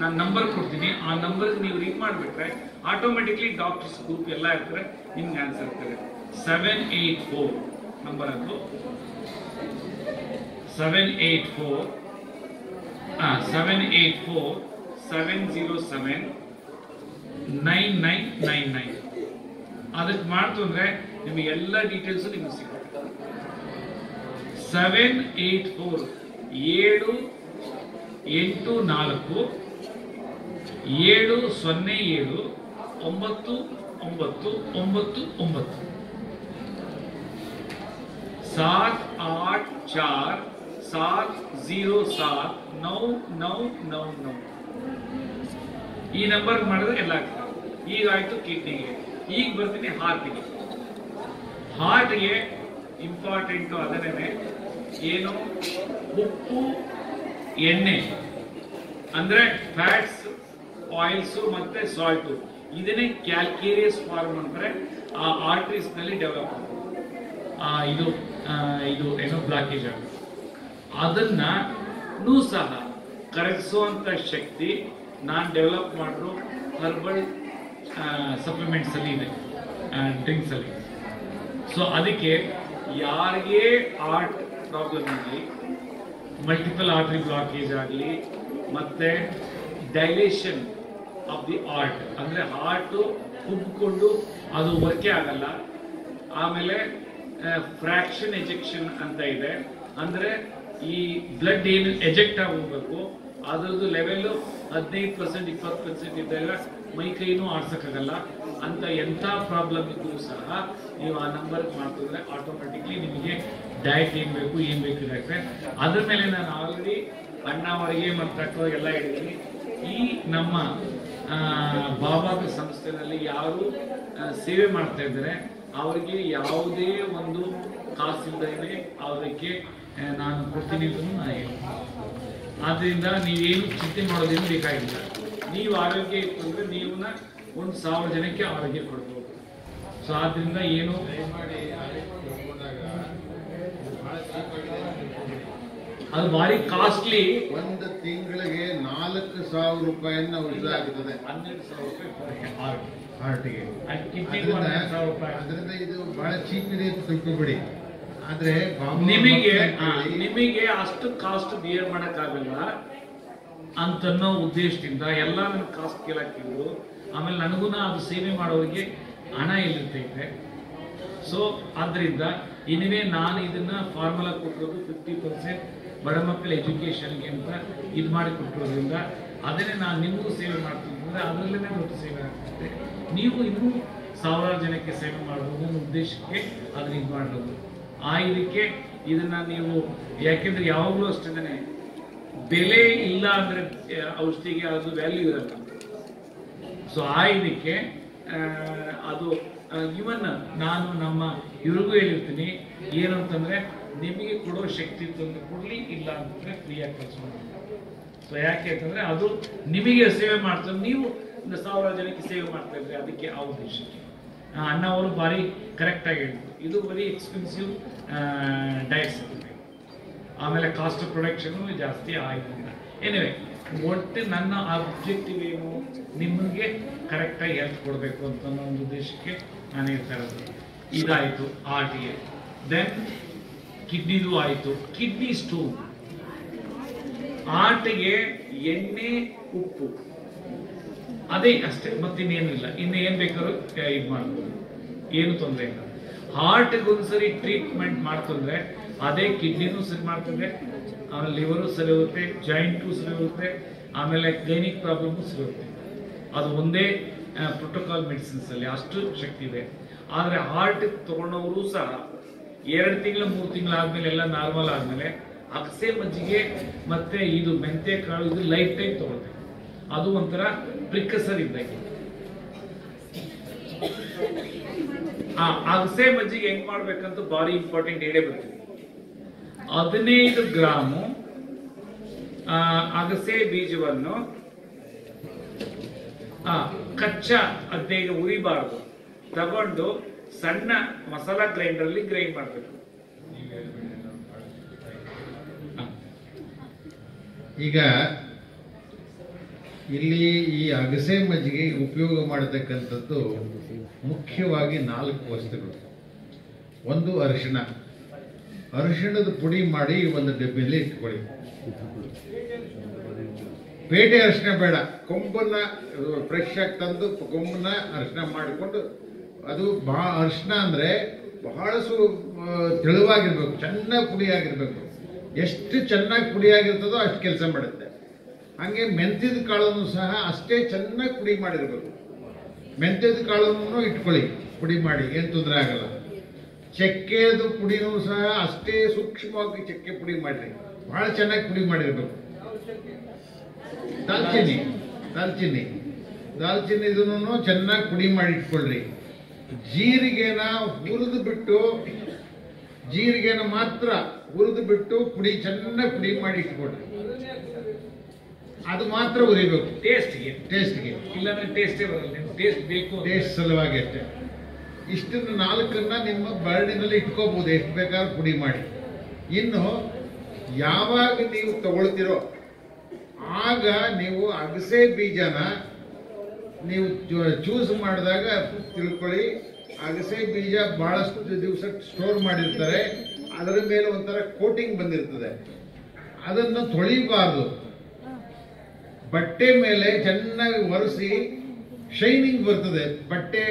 ನಾನು ನಂಬರ್ ಕೊಡ್ತೀನಿ. ಆ ನಂಬರ್ ನೀವು ರೀಡ್ ಮಾಡಿಬಿಟ್ರೆ ಆಟೋಮೆಟಿಕ್ಲಿ ಡಾಕ್ಟರ್ಸ್ ಗ್ರೂಪ್ ಎಲ್ಲ ಇರ್ತಾರೆ, ನಿಮ್ಗೆ ಆನ್ಸರ್ ಇರ್ತಾರೆ ಸೆವೆನ್ ಏಯ್ಟ್ ಫೋರ್ ನಂಬರ್ ಅದು seven eight four seven eight four, seven zero seven, nine nine nine nine. ಅದಕ್ಕೆ ಮಾಡ್ತು ಅಂದ್ರೆ ನಿಮಗೆ ಎಲ್ಲ ಡೀಟೇಲ್ಸ್ ನಿಮಗೆ ಸಿಗುತ್ತೆ. ಸೆವೆನ್ ಏಟ್ ಫೋರ್, ಏಳು ಎಂಟು ನಾಲ್ಕು, ಏಳು ಸೊನ್ನೆ ಏಳು, ಒಂಬತ್ತು ಒಂಬತ್ತು ಒಂಬತ್ತು ಒಂಬತ್ತು. સાત આઠ ચાર સાત ઝીરો સાત નવ નવ નવ નવ ಈ ನಂಬರ್ ಮಾಡಿದ್ರೆ ಎಲ್ಲ ಈಗ ಈಗಾಯ್ತು ಕಿಡ್ನಿಗೆ ಈಗ ಬರ್ತೀನಿ ಹಾರ್ಟಿಗೆ ಹಾರ್ಟ್ಗೆ ಇಂಪಾರ್ಟೆಂಟು ಅದನ್ನೇ ಏನು? ಉಪ್ಪು, ಎಣ್ಣೆ. ಅಂದ್ರೆ ಫ್ಯಾಟ್ಸ್ ಆಯಿಲ್ಸ್ ಮತ್ತೆ ಸಾಲ್ಟು ಇದನ್ನೇ ಕ್ಯಾಲ್ಕೇರಿಯಸ್ ಫಾರ್ಮ್ ಅಂದ್ರೆ ಆ ಆರ್ಟ್ರೀಸ್ನಲ್ಲಿ ಡೆವಲಪ್ ಇದು ಇದು ಏನೋ ಬ್ಲಾಕೇಜ್ ಆಗುತ್ತೆ ಅದನ್ನ ಸಹ ಕರಗಿಸುವಂತ ಶಕ್ತಿ ನಾನು ಡೆವಲಪ್ ಮಾಡಿರೋ ಹರ್ಬಲ್ ಸಪ್ಲಿಮೆಂಟ್ಸ್ ಅಲ್ಲಿ ಇದೆ ಡ್ರಿಂಕ್ಸ್ ಅಲ್ಲಿ. ಸೊ ಅದಕ್ಕೆ ಯಾರಿಗೆ ಆರ್ಟ್ ಪ್ರಾಬ್ಲಮ್ ಆಗಲಿ ಮಲ್ಟಿಪಲ್ ಆರ್ಟ್ರಿ ಬ್ಲಾಕೇಜ್ ಆಗಲಿ, ಮತ್ತೆ ಡೈಲೇಷನ್ ಆಫ್ ದಿ ಆರ್ಟ್ ಅಂದ್ರೆ ಹಾರ್ಟ್ ಕುಬ್ಕೊಂಡು ಅದು ವರ್ಕೇ ಆಗಲ್ಲ, ಆಮೇಲೆ ಫ್ರಾಕ್ಷನ್ ಎಜೆಕ್ಷನ್ ಅಂತ ಇದೆ. ಅಂದ್ರೆ ಈ ಬ್ಲಡ್ ಏನು ಎಜೆಕ್ಟ್ ಆಗೋಗ್ಬೇಕು ಅದರದ್ದು ಲೆವೆಲ್ ಹದಿನೈದು ಪರ್ಸೆಂಟ್ ಇಪ್ಪತ್ತು ಪರ್ಸೆಂಟ್ ಇದ್ದಾಗ ಮೈ ಕೈನೂ ಆಡ್ಸೋಕ್ಕಾಗಲ್ಲ. ಅಂತ ಎಂಥ ಪ್ರಾಬ್ಲಮ್ ಇದ್ದರೂ ಸಹ ನೀವು ಆ ನಂಬರ್ ಮಾಡ್ತಿದ್ರೆ ಆಟೋಮೆಟಿಕ್ಲಿ ನಿಮಗೆ ಡಯಟ್ ಏನು ಬೇಕು ಏನು ಬೇಕು ಇದಾಗ್ತದೆ ಅದ್ರ ಮೇಲೆ ನಾನು ಆಲ್ರೆಡಿ ಅಣ್ಣವರಿಗೆ ಮತ್ತು ಅಕ್ಕವರಿಗೆಲ್ಲ ಹೇಳಿದ್ದೀನಿ. ಈ ನಮ್ಮ ಆ, ಬಾಬಾದ ಸಂಸ್ಥೆನಲ್ಲಿ ಯಾರು ಸೇವೆ ಮಾಡ್ತಾ ಇದ್ದಾರೆ ಅವರಿಗೆ ಯಾವುದೇ ಒಂದು ಕಾಸಿಲ್ಲದೇ ಆ, ನಾನು ಕೊಡ್ತೀನಿ ಅಂತ ನಾನು ಹೇಳ್ತೀನಿ. ಆದ್ರಿಂದ ನೀವೇನು ಚಿಂತೆ ಮಾಡೋದೇನು ಬೇಕಾಗಿಲ್ಲ. ನೀವು ಆರೋಗ್ಯ ಇತ್ತು ನೀವು ನೀವನ್ನ ಒಂದು ಸಾವಿರ ಜನಕ್ಕೆ ಆರೋಗ್ಯ ಕೊಡ್ಬೋದು. ಸೊ ಆದ್ರಿಂದ ಏನು ಅದು ಭಾರಿ ಕಾಸ್ಟ್ಲಿ
ಒಂದು ತಿಂಗಳಿಗೆ ನಾಲ್ಕು ಸಾವಿರ ರೂಪಾಯಿಯನ್ನು ಆಗ್ತದೆ
ಹನ್ನೆರಡು ಸಾವಿರ ರೂಪಾಯಿ
ಅದರಿಂದ ಇದು ಬಹಳ ಚೀಪ್ ಇದೆ ಅಂತ ತಿಳ್ಕೊಬೇಡಿ. ಆದ್ರೆ
ನಿಮಗೆ ನಿಮಗೆ ಅಷ್ಟು ಕಾಸ್ಟ್ ಬಿಯರ್ ಮಾಡಕ್ಕಾಗಲ್ಲ ಅಂತನ್ನೋ ಉದ್ದೇಶದಿಂದ ಎಲ್ಲ ನನ್ನ ಕಾಸ್ಟ್ ಕೇಳಾಕ್ತಿದ್ರು ಆಮೇಲೆ ನನಗೂ ಅದು ಸೇವೆ ಮಾಡೋರಿಗೆ ಹಣ ಇಲ್ಲಿರ್ತೈತೆ ಸೊ ಆದ್ರಿಂದ ಇನಿವೇ ನಾನು ಇದನ್ನ ಫಾರ್ಮುಲಾ ಕೊಟ್ಟಿರೋದು ಫಿಫ್ಟಿ ಪರ್ಸೆಂಟ್ ಬಡ ಮಕ್ಕಳ ಎಜುಕೇಶನ್ಗೆ ಅಂತ ಇದು ಮಾಡಿ ಕೊಟ್ಟಿರೋದ್ರಿಂದ ಅದನ್ನೇ ನಾನು ನಿಮಗೂ ಸೇವೆ ಮಾಡ್ತೀನಿ. ಅಂದ್ರೆ ಅದರಲ್ಲೇ ದೊಡ್ಡ ಸೇವೆ ಆಗ್ತದೆ ನೀವು ಇನ್ನೂ ಸಾವಿರಾರು ಜನಕ್ಕೆ ಸೇವೆ ಮಾಡಬಹುದು ಅನ್ನೋ ಉದ್ದೇಶಕ್ಕೆ ಅದನ್ನ ಇದು ಮಾಡ್ಬೋದು. ಆ ಇದಕ್ಕೆ ಇದನ್ನ ನೀವು, ಯಾಕೆಂದ್ರೆ ಯಾವಾಗಲೂ ಅಷ್ಟೇ ಬೆಲೆ ಇಲ್ಲ ಅಂದ್ರೆ ಔಷಧಿಗೆ ಅದು ವ್ಯಾಲ್ಯೂ ಇರಲ್ಲ. ಸೊ ಆ ಇದಕ್ಕೆ ಅದು ಇವನ್ ನಾನು ನಮ್ಮ ಇವ್ರಿಗೂ ಹೇಳಿರ್ತೀನಿ ಏನಂತಂದ್ರೆ, ನಿಮಗೆ ಕೊಡೋ ಶಕ್ತಿ ತಂದು ಕೊಡ್ಲಿ, ಇಲ್ಲ ಅಂತಂದ್ರೆ ಫ್ರೀಯಾಗಿ ಕೆಲಸ ಮಾಡಿ ಸೊ ಯಾಕೆ ಅಂತಂದ್ರೆ ಅದು ನಿಮಗೆ ಸೇವೆ ಮಾಡ್ತಾರೆ ನೀವು ಒಂದು ಸಾವಿರ ಜನಕ್ಕೆ ಸೇವೆ ಮಾಡ್ತಾ ಇದ್ರೆ ಅದಕ್ಕೆ ಆ ಉದ್ದೇಶಕ್ಕೆ ಅಣ್ಣ ಅವರು ಭಾರಿ ಕರೆಕ್ಟ್ ಆಗಿ ಹೇಳಿದ್ರು ಇದು ಬರೀ ಎಕ್ಸ್ಪೆನ್ಸಿವ್ ಡಯಟ್ಸ್ ಆಮೇಲೆ ಕಾಸ್ಟ್ ಪ್ರೊಡಕ್ಷನ್ ಜಾಸ್ತಿ ಆಯ್ತಿಲ್ಲ ಎನಿವೆ ಒಟ್ಟು ನನ್ನ ಆಬ್ಜೆಕ್ಟಿವ್ ಏನು? ನಿಮಗೆ ಕರೆಕ್ಟಾಗಿ ಹೆಲ್ತ್ ಕೊಡಬೇಕು ಅಂತ ಅನ್ನೋ ಒಂದು ಉದ್ದೇಶಕ್ಕೆ ನಾನು ಹೇಳ್ತಾ ಇರೋದು. ಇದಾಯಿತು ಆರ್ಟಿಗೆ ದೆನ್ ಕಿಡ್ನಿದು ಆಯಿತು. ಕಿಡ್ನಿ ಸ್ಟೋನ್ ಆರ್ಟಿಗೆ ಎಣ್ಣೆ, ಉಪ್ಪು. ಅದೇ ಅಷ್ಟೇ, ಮತ್ತಿನ್ನೇನಿಲ್ಲ. ಇನ್ನು ಏನ್ ಬೇಕಾದ್ರೂ ಇದು ಮಾಡ್ಬೋದು. ಏನು ತೊಂದರೆ ಇಲ್ಲ. ಹಾರ್ಟ್ಗೊಂದ್ಸರಿ ಟ್ರೀಟ್ಮೆಂಟ್ ಮಾಡ್ತಂದ್ರೆ, ಅದೇ ಕಿಡ್ನಿನೂ ಸರಿ ಮಾಡ್ತದೆ ಆಮೇಲೆ ಲಿವರು ಸರಿ ಹೋಗುತ್ತೆ ಜಾಯಿಂಟು ಸರಿ ಹೋಗುತ್ತೆ, ಆಮೇಲೆ ಗೈನಿಕ್ ಪ್ರಾಬ್ಲಮ್ ಸರಿ ಹೋಗುತ್ತೆ. ಅದು ಒಂದೇ ಪ್ರೋಟೋಕಾಲ್ ಮೆಡಿಸಿನ್ಸ್ ಅಲ್ಲಿ ಅಷ್ಟು ಶಕ್ತಿ ಇದೆ. ಆದರೆ ಹಾರ್ಟ್ ತಗೊಂಡವರು ಸಹ, ಎರಡು ತಿಂಗಳು, ಮೂರು ತಿಂಗಳು ಆದ್ಮೇಲೆ ಎಲ್ಲ ನಾರ್ಮಲ್ ಆದ್ಮೇಲೆ ಅಗಸೆ ಮಜ್ಜಿಗೆ, ಮತ್ತೆ ಇದು ಮೆಂತೆ ಕಾಳು ಇದು ಲೈಫ್ ಟೈಮ್ ತಗೊಳ್ಬೇಕು ಅದು ಒಂಥರ ಪ್ರಿಕಸರ್ ಇದ್ದಂಗೆ. ಆ, ಅಗಸೆ ಮಜ್ಜಿಗೆ ಹೆಂಗ್ ಮಾಡ್ಬೇಕಂತ ಬಾರಿ ಇಂಪಾರ್ಟೆಂಟ್ ಹೇಳೇ ಬರ್ತೀವಿ ಹದಿನೈದು ಗ್ರಾಮು ಅಗಸೆ ಬೀಜವನ್ನು ಕಚ್ಚಾ ಹದಿನೈದು ಉರಿಬಾರ್ದು ತಗೊಂಡು ಸಣ್ಣ ಮಸಾಲಾ ಗ್ರೈಂಡರ್ ಅಲ್ಲಿ ಗ್ರೈಂಡ್ ಮಾಡಬೇಕು.
ಈಗ ಇಲ್ಲಿ ಈ ಅಗಸೆ ಮಜ್ಜಿಗೆ ಉಪಯೋಗ ಮಾಡತಕ್ಕಂಥದ್ದು ಮುಖ್ಯವಾಗಿ ನಾಲ್ಕು ವಸ್ತುಗಳು. ಒಂದು ಅರಿಶಿಣ. ಅರಿಶಿಣದ ಪುಡಿ ಮಾಡಿ ಒಂದು ಡಬ್ಬಿಯಲ್ಲಿ ಇಟ್ಕೊಳ್ಳಿ. ಪೇಟೆ ಅರಿಶಿಣ ಬೇಡ. ಕೊಂಬನ್ನ ಫ್ರೆಶ್ ಆಗಿ ತಂದು ಕೊಂಬನ್ನ ಅರಿಶಿಣ ಮಾಡಿಕೊಂಡು ಅದು ಬಹಳ ಅರಿಶಿಣ ಅಂದರೆ ಬಹಳ ತೆಳುವಾಗಿರ್ಬೇಕು, ಚೆನ್ನಾಗಿ ಪುಡಿಯಾಗಿರ್ಬೇಕು. ಎಷ್ಟು ಚೆನ್ನಾಗಿ ಪುಡಿಯಾಗಿರ್ತದೋ ಅಷ್ಟು ಕೆಲಸ ಮಾಡುತ್ತೆ. ಹಾಗೆ ಮೆಂತ್ಯದ ಕಾಳನ್ನು ಸಹ ಅಷ್ಟೇ ಚೆನ್ನಾಗಿ ಪುಡಿ ಮಾಡಿರ್ಬೇಕು. ಮೆಂತ್ಯದ ಕಾಳನ್ನು ಇಟ್ಕೊಳ್ಳಿ, ಪುಡಿ ಮಾಡಿ, ಏನು ತೊಂದರೆ ಆಗಲ್ಲ. ಚಕ್ಕೆದು ಪುಡಿನೂ ಸಹ ಅಷ್ಟೇ ಸೂಕ್ಷ್ಮವಾಗಿ ಚಕ್ಕೆ ಪುಡಿ ಮಾಡಿರಿ. ಬಹಳ ಚೆನ್ನಾಗಿ ಪುಡಿ ಮಾಡಿರ್ಬೇಕು. ದಾಲ್ಚಿನ್ನಿ ದಾಲ್ಚಿನ್ನಿ ದಾಲ್ಚಿನ್ನಿ ಇದನ್ನು ಚೆನ್ನಾಗಿ ಪುಡಿ ಮಾಡಿ ಇಟ್ಕೊಳ್ರಿ. ಜೀರಿಗೆನ ಹುರಿದು ಬಿಟ್ಟು ಜೀರಿಗೆನ ಮಾತ್ರ ಹುರಿದು ಬಿಟ್ಟು ಪುಡಿ ಚೆನ್ನಾಗಿ ಪುಡಿ ಮಾಡಿ ಇಟ್ಕೊಡ್ರಿ ಅದು ಮಾತ್ರ ಉರಿಬೇಕು
ಟೇಸ್ಟ್ಗೆ
ಟೇಸ್ಟ್ಗೆ
ಇಲ್ಲಾಂದ್ರೆ ಟೇಸ್ಟೇ ಬರಲ್ಲ ಟೇಸ್ಟ್ ಬೇಕು
ಟೇಸ್ಟ್ ಸಲುವಾಗಿ ಅಷ್ಟೇ. ಇಷ್ಟನ್ನು ನಾಲ್ಕನ್ನ ನಿಮ್ಮ ಬರಡಿನಲ್ಲಿ ಇಟ್ಕೋಬಹುದು ಎಷ್ಟು ಬೇಕಾದ್ರೂ ಪುಡಿ ಮಾಡಿ. ಇನ್ನು ಯಾವಾಗ ನೀವು ತಗೊಳ್ತಿರೋ ಆಗ ನೀವು ಅಗಸೆ ಬೀಜನ ನೀವು ಚೂಸ್ ಮಾಡಿದಾಗ ತಿಳ್ಕೊಳ್ಳಿ. ಅಗಸೆ ಬೀಜ ಬಹಳಷ್ಟು ದಿವಸ ಸ್ಟೋರ್ ಮಾಡಿರ್ತಾರೆ. ಅದರ ಮೇಲೆ ಒಂಥರ ಕೋಟಿಂಗ್ ಬಂದಿರ್ತದೆ. ಅದನ್ನು ತೊಳಿಬಾರ್ದು. ಬಟ್ಟೆ ಮೇಲೆ ಚೆನ್ನಾಗಿ ಒರೆಸಿ ಶೈನಿಂಗ್ ಬರ್ತದೆ. ಬಟ್ಟೆ,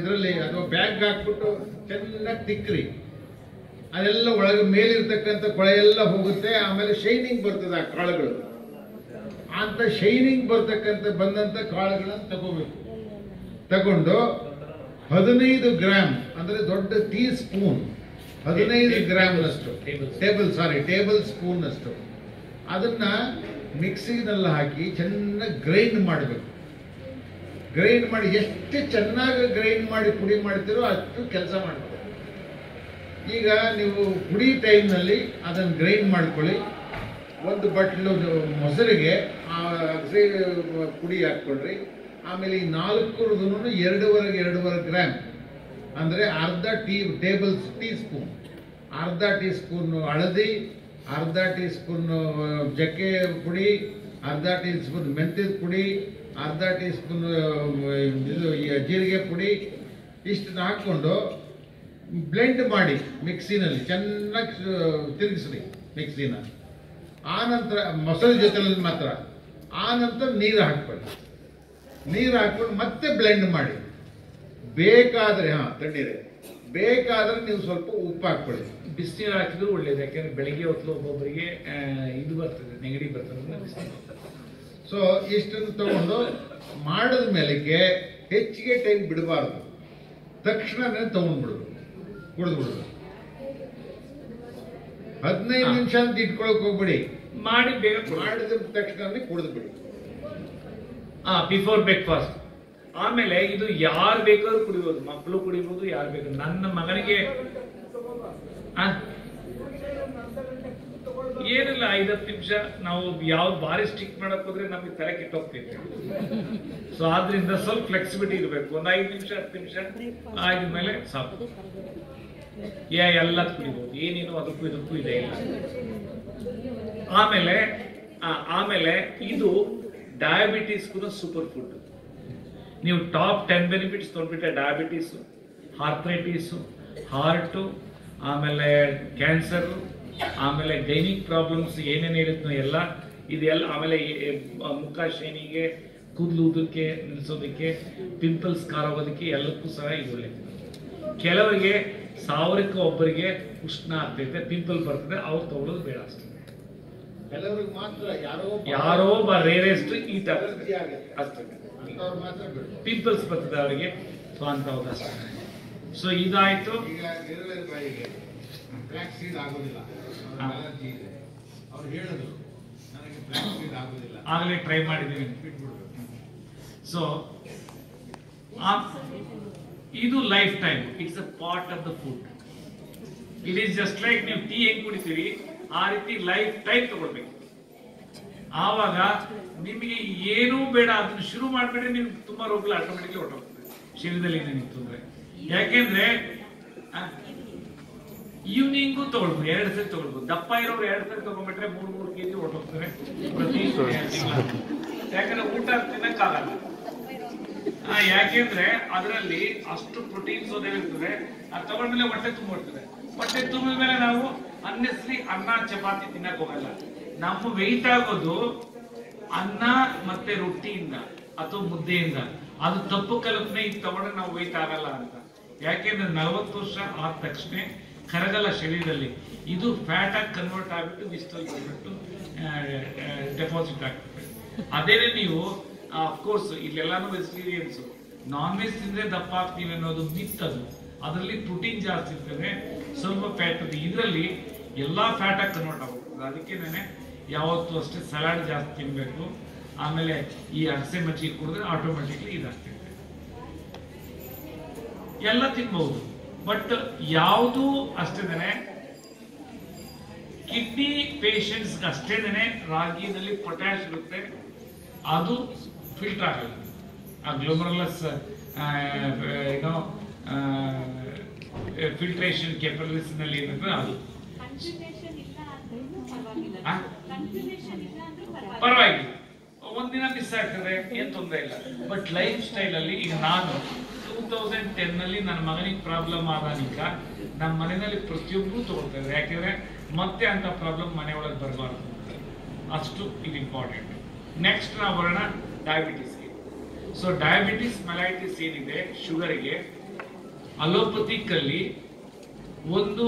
ಇದರಲ್ಲಿ ಅಥವಾ ಬ್ಯಾಗ್ ಹಾಕ್ಬಿಟ್ಟು ಚೆನ್ನಾಗಿ ತಿಕ್ಕ್ರಿ ಅದೆಲ್ಲ ಒಳಗೆ ಮೇಲಿರ್ತಕ್ಕಂಥ ಕೊಳೆ ಎಲ್ಲ ಹೋಗುತ್ತೆ. ಆಮೇಲೆ ಶೈನಿಂಗ್ ಬರ್ತದೆ ಆ ಕಾಳುಗಳು. ಅಂತ ಶೈನಿಂಗ್ ಬರ್ತಕ್ಕಂಥ ಬಂದಂತ ಕಾಳುಗಳನ್ನು ತಗೋಬೇಕು. ತಗೊಂಡು ಹದಿನೈದು ಗ್ರಾಮ್ ಅಂದ್ರೆ ದೊಡ್ಡ ಟೀ ಸ್ಪೂನ್ ಹದಿನೈದು ಗ್ರಾಮ್ನಷ್ಟು.
ಅಷ್ಟು
ಟೇಬಲ್ ಸಾರಿ ಟೇಬಲ್ ಸ್ಪೂನ್ ಅಷ್ಟು ಅದನ್ನ ಮಿಕ್ಸಿನಲ್ಲಿ ಹಾಕಿ ಚೆನ್ನಾಗಿ ಗ್ರೈಂಡ್ ಮಾಡಬೇಕು. ಗ್ರೈಂಡ್ ಮಾಡಿ ಎಷ್ಟು ಚೆನ್ನಾಗಿ ಗ್ರೈಂಡ್ ಮಾಡಿ ಪುಡಿ ಮಾಡ್ತೀರೋ ಅಷ್ಟು ಕೆಲಸ ಮಾಡಬೇಕು. ಈಗ ನೀವು ಪುಡಿ ಟೈಮ್ನಲ್ಲಿ ಅದನ್ನು ಗ್ರೈಂಡ್ ಮಾಡ್ಕೊಳ್ಳಿ. ಒಂದು ಬಟ್ಲು ಮೊಸರಿಗೆ ಪುಡಿ ಹಾಕ್ಕೊಳ್ರಿ. ಆಮೇಲೆ ಈ ನಾಲ್ಕು ಎರಡೂವರೆಗೆ ಎರಡೂವರೆ ಗ್ರಾಮ್. ಅಂದರೆ ಅರ್ಧ ಟೀ ಟೇಬಲ್ ಟೀ ಸ್ಪೂನ್. ಅರ್ಧ ಟೀ ಸ್ಪೂನ್ ಹಳದಿ, ಅರ್ಧ ಟೀ ಸ್ಪೂನ್ ಜಕ್ಕೆ ಪುಡಿ, ಅರ್ಧ ಟೀ ಸ್ಪೂನ್ ಮೆಂತ್ಯದ ಪುಡಿ, ಅರ್ಧ ಟೀ ಸ್ಪೂನ್ ಇದು ಜೀರಿಗೆ ಪುಡಿ, ಇಷ್ಟನ್ನ ಹಾಕ್ಕೊಂಡು ಬ್ಲೆಂಡ್ ಮಾಡಿ ಮಿಕ್ಸಿನಲ್ಲಿ, ಚೆನ್ನಾಗಿ ತಿರುಗಿಸ್ರಿ ಮಿಕ್ಸಿನ. ಆನಂತರ ನಂತರ ಮೊಸರು ಜೊತೆಲಿ ಮಾತ್ರ. ಆನಂತರ ನಂತರ ನೀರು ಹಾಕ್ಕೊಳ್ಳಿ ನೀರು ಹಾಕೊಂಡು ಮತ್ತೆ ಬ್ಲೆಂಡ್ ಮಾಡಿ. ಬೇಕಾದ್ರೆ ಹಾ ತಣ್ಣೀರೆ. ಬೇಕಾದ್ರೆ ನೀವು ಸ್ವಲ್ಪ ಉಪ್ಪು ಹಾಕೊಳ್ಳಿ
ಬಿಸಿನೀರು ಹಾಕಿದ್ರು ಒಳ್ಳೇದು ಯಾಕೆಂದ್ರೆ ಬೆಳಿಗ್ಗೆ ಹೊತ್ತು ಒಬ್ಬೊಬ್ಬರಿಗೆ ಇದು ಬರ್ತದೆ ನೆಗಡಿ ಬರ್ತದೆ
ಸೊ ಇಷ್ಟನ್ನು ತಗೊಂಡು ಮಾಡಿದ ಮೇಲೆಗೆ ಹೆಚ್ಚಿಗೆ ಟೈಮ್ ಬಿಡಬಾರ್ದು. ತಕ್ಷಣನೇ ತಗೊಂಡ್ಬಿಡುದು ಕುಡಿದು ಬಿಡುದು ಹದಿನೈದು. ನಿಮಿಷ ಅಂತ ಇಟ್ಕೊಳಕ್ ಹೋಗ್ಬಿಡಿ.
ಮಾಡಿ ಬೇಗ
ಮಾಡಿದ ತಕ್ಷಣನೇ ಕುಡಿದು ಬಿಡಿ
ಆ ಬಿಫೋರ್ ಬ್ರೇಕ್ಫಾಸ್ಟ್ ಆಮೇಲೆ ಇದು ಯಾರು ಬೇಕಾದ್ರೂ ಕುಡಿಬೋದು. ಮಕ್ಕಳು ಕುಡಿಬೋದು, ಯಾರು ಬೇಕು ನನ್ನ ಮಗನಿಗೆ? ಏನಿಲ್ಲ, ಐದತ್ತು ನಿಮಿಷ ನಾವು ಯಾವ ಬಾರಿ ಸ್ಟಿಕ್ ಮಾಡಕ್ ಹೋದ್ರೆ ನಮಗೆ ತಲೆ ಕೆಟ್ಟೋಗ್ತೈತೆ ಸೊ ಆದ್ರಿಂದ ಸ್ವಲ್ಪ ಫ್ಲೆಕ್ಸಿಬಿಲಿಟಿ ಇರಬೇಕು. ಒಂದು ಐದು ನಿಮಿಷ, ಹತ್ತು ನಿಮಿಷ ಆದ್ಮೇಲೆ ಸಾಕು. ಏ ಎಲ್ಲ ಕುಡಿಬಹುದು ಏನೇನು ಅದಕ್ಕೂ ಇದಕ್ಕೂ ಇದೆ ಇಲ್ಲ. ಆಮೇಲೆ ಆಮೇಲೆ ಇದು ಡಯಾಬಿಟೀಸ್ಗೂ ಸೂಪರ್ ಫುಡ್ ನೀವು ಟಾಪ್ ಟೆನ್ ಬೆನಿಫಿಟ್ಸ್ ತೊಂದ್ಬಿಟ್ಟೆ ಡಯಾಬಿಟೀಸು ಆರ್ಥ್ರೈಟಿಸು ಹಾರ್ಟು ಆಮೇಲೆ ಕ್ಯಾನ್ಸರು ಆಮೇಲೆ ಗೈನಿಕ್ ಪ್ರಾಬ್ಲಮ್ಸ್ ಏನೇನು ಇರುತ್ತೋ ಎಲ್ಲ, ಇದೆಲ್ಲ ಆಮೇಲೆ ಮುಖ ಶ್ರೇಣಿಗೆ ಕೂದಲು ಉದಕ್ಕೆ ನಿಲ್ಲಿಸೋದಕ್ಕೆ ಪಿಂಪಲ್ಸ್ ಕಾರೋಗೋದಕ್ಕೆ ಎಲ್ಲಕ್ಕೂ ಸಹ ಇದು ಒಳ್ಳೆಯದು ಕೆಲವರಿಗೆ, ಸಾವಿರಕ್ಕೆ ಒಬ್ಬರಿಗೆ ಉಷ್ಣ ಆಗ್ತೈತೆ ಪಿಂಪಲ್ ಬರ್ತದೆ, ಅವ್ರು ತಗೊಳ್ಳೋದು ಬೇಡ ಅಷ್ಟೇ.
ಕೆಲವ್ರಿಗೆ ಮಾತ್ರ ಯಾರೋ
ಯಾರೋ ಒಬ್ಬ ರೇರೆಸ್ಟ್
ಆಗುತ್ತೆ.
ಅಷ್ಟೇ. ಪೀಪಲ್ಸ್ ಬರ್ತದೆ ಅವರಿಗೆ ಸೊ ಅಂತ ಅಷ್ಟೇ ಸೊ ಇದಾಯ್ತು.
ಈಗ ನಿರ್ವಹಣೆ ಬಾಯಿಗೆ ಬ್ಲ್ಯಾಕ್ ಸೀಡ್ ಆಗೋದಿಲ್ಲ. ಅಲರ್ಜಿ ಇದೆ. ಅವ್ರು ಹೇಳಿದ್ರು ನನಗೆ ಬ್ಲ್ಯಾಕ್ ಸೀಡ್ ಆಗೋದಿಲ್ಲ.
ಆಗಲೇ ಟ್ರೈ ಮಾಡಿದ್ದೀವಿ. ಸೊ ಇದು life time it's a part of the food it is just like ನೀವು ಟೀ ಹೆಂಗ್ ಕುಡಿತೀರಿ? ಆ ರೀತಿ ಲೈಫ್ ಟೈಮ್ ತಗೊಳ್ಬೇಕು. ಆವಾಗ ನಿಮಗೆ ಏನೂ ಬೇಡ, ಅದನ್ನು ಶುರು ಮಾಡಿಬಿಟ್ರೆ ನಿಮ್ಗೆ ತುಂಬಾ ರೋಗಗಳು ಆಟೋಮೆಟಿಕ್ಲಿ ಹೊರಟೋಗ್ತದೆ. ಶರೀರದಲ್ಲಿ ನಿಮ್ಗೆ ತೊಂದರೆ ಯಾಕೆಂದ್ರೆ ಈವ್ನಿಂಗು ತಗೊಳ್ಬೋದು ಎರಡು ಸರಿ ತಗೊಳ್ಬೋದು ದಪ್ಪ ಇರೋರು ಎರಡು ಸರಿ ತಗೊಂಡ್ಬಿಟ್ರೆ ಮೂರು ಮೂರು ಕೆಜಿ ಹೊರಟೋಗ್ತಾರೆ ಪ್ರತಿ ಯಾಕಂದ್ರೆ ಊಟ ತಿನ್ನಕ್ಕಾಗಲ್ಲ. ಯಾಕೆಂದ್ರೆ ಅದರಲ್ಲಿ ಅಷ್ಟು ಪ್ರೋಟೀನ್ಸ್ ಇರ್ತದೆ ಅದು ತಗೊಂಡ್ಮೇಲೆ ಹೊಟ್ಟೆ ತುಂಬಿರ್ತದೆ ಹೊಟ್ಟೆ ತುಂಬಿದ ಮೇಲೆ ನಾವು ಅನ್ನೆಸ್ಲಿ ಅನ್ನ, ಚಪಾತಿ ತಿನ್ನಕ್ ಹೋಗಲ್ಲ. ನಮ್ಮ ವೆಯ್ಟ್ ಆಗೋದು ಅನ್ನ ಮತ್ತೆ ರೊಟ್ಟಿಯಿಂದ ಅಥವಾ ಮುದ್ದೆಯಿಂದ. ಅದು ತಪ್ಪು ಕಲ್ಪನೆ ಇದು ತಗೊಂಡ್ರೆ ನಾವು ವೆಯ್ಟ್ ಆಗಲ್ಲ ಅಂತ. ಯಾಕೆಂದ್ರೆ ನಲವತ್ತು ವರ್ಷ ಆದ ತಕ್ಷಣ ಕರಗಲ್ಲ ಶರೀರದಲ್ಲಿ. ಇದು ಫ್ಯಾಟ್ ಆಗಿ ಕನ್ವರ್ಟ್ ಆಗ್ಬಿಟ್ಟು ವಿಸ್ತಲ್ ಬಂದ್ಬಿಟ್ಟು ಡೆಪಾಸಿಟ್ ಆಗ್ತದೆ ಅದೇನೆ ನೀವು ಅಫ್ಕೋರ್ಸ್ ಇಲ್ಲೆಲ್ಲಾನು ವೆಜಿಟೇರಿಯನ್ಸ್ ನಾನ್ ವೆಜ್ ತಿಂದ್ರೆ ದಪ್ಪ ಆಗ್ತೀವಿ ಅನ್ನೋದು ಮಿತ್ ಅದು ಅದರಲ್ಲಿ ಪ್ರೋಟೀನ್ ಜಾಸ್ತಿ ಇರ್ತದೆ ಸ್ವಲ್ಪ ಫ್ಯಾಟ್ ಇದೆ ಇದರಲ್ಲಿ ಎಲ್ಲ ಫ್ಯಾಟ್ ಆಗಿ ಕನ್ವರ್ಟ್ ಆಗುತ್ತೆ ಅದಕ್ಕೆ ನಾನೇ ಯಾವತ್ತೂ ಅಷ್ಟೇ ಸಲಾಡ್ ಜಾಸ್ತಿ ತಿನ್ನಬೇಕು ಆಮೇಲೆ ಈ ಅಗಸೆ ಮಜ್ಜಿಗೆ ಕುಡಿದ್ರೆ ಆಟೋಮೆಟಿಕ್ಲಿ ಇದಾಗ್ತಿದೆ ಎಲ್ಲ ತಿನ್ಬಹುದು. ಬಟ್ ಯಾವುದು ಅಷ್ಟೇನೆ ಕಿಡ್ನಿ ಪೇಷಂಟ್ಸ್ ಅಷ್ಟೇನೆ ರಾಗಿನಲ್ಲಿ ಪೊಟ್ಯಾಶ್ ಇರುತ್ತೆ. ಅದು ಫಿಲ್ಟರ್ ಆಗಲ್ಲ ಆ ಗ್ಲೋಮರಲಸ್ ಏನೋ ಫಿಲ್ಟ್ರೇಷನ್ ಕೆಪಲಿಸ್ನಲ್ಲಿ ಏನಿದ್ರೆ ಅದು.
ಕನ್ಫ್ಯೂಷನ್ ಇಲ್ಲ ಅಂದ್ರೂ ಪರವಾಗಿಲ್ಲ.
ಆ?
ಇಲ್ಲ ಅಂದ್ರೂ ಪರವಾಗಿಲ್ಲ.
ಪರವಾಗಿಲ್ಲ. ಒಂದಿನ ಮಿಸ್ ಆಗ್ತದೆ ಏನ್ ತೊಂದರೆ ಇಲ್ಲ. ಬಟ್ ಲೈಫ್ ಸ್ಟೈಲ್ ಅಲ್ಲಿ ಈಗ ನಾನು ಟೂ ತೌಸಂಡ್ ಟೆನ್ನಲ್ಲಿ ನನ್ನ ಮಗನಿಗೆ ಪ್ರಾಬ್ಲಮ್ ಆದಾನಿಕ ನಮ್ಮ ಮನೆಯಲ್ಲಿ ಪ್ರತಿಯೊಬ್ಬರು ತಗೊಳ್ತಾ ಇದ್ದಾರೆ ಯಾಕೆಂದ್ರೆ ಮತ್ತೆ ಅಂತ ಪ್ರಾಬ್ಲಮ್ ಮನೆಯೊಳಗೆ ಬರಬಾರ್ದು ಅಷ್ಟು ಇದು ಇಂಪಾರ್ಟೆಂಟ್ ನೆಕ್ಸ್ಟ್ ನಾವು ಬರೋಣ ಡಯಾಬಿಟಿಸ್ಗೆ ಸೊ ಡಯಾಬಿಟಿಸ್ ಮೆಲೈಟಿಸ್ ಏನಿದೆ? ಶುಗರ್ಗೆ ಅಲೋಪತಿಕ್ ಅಲ್ಲಿ ಒಂದು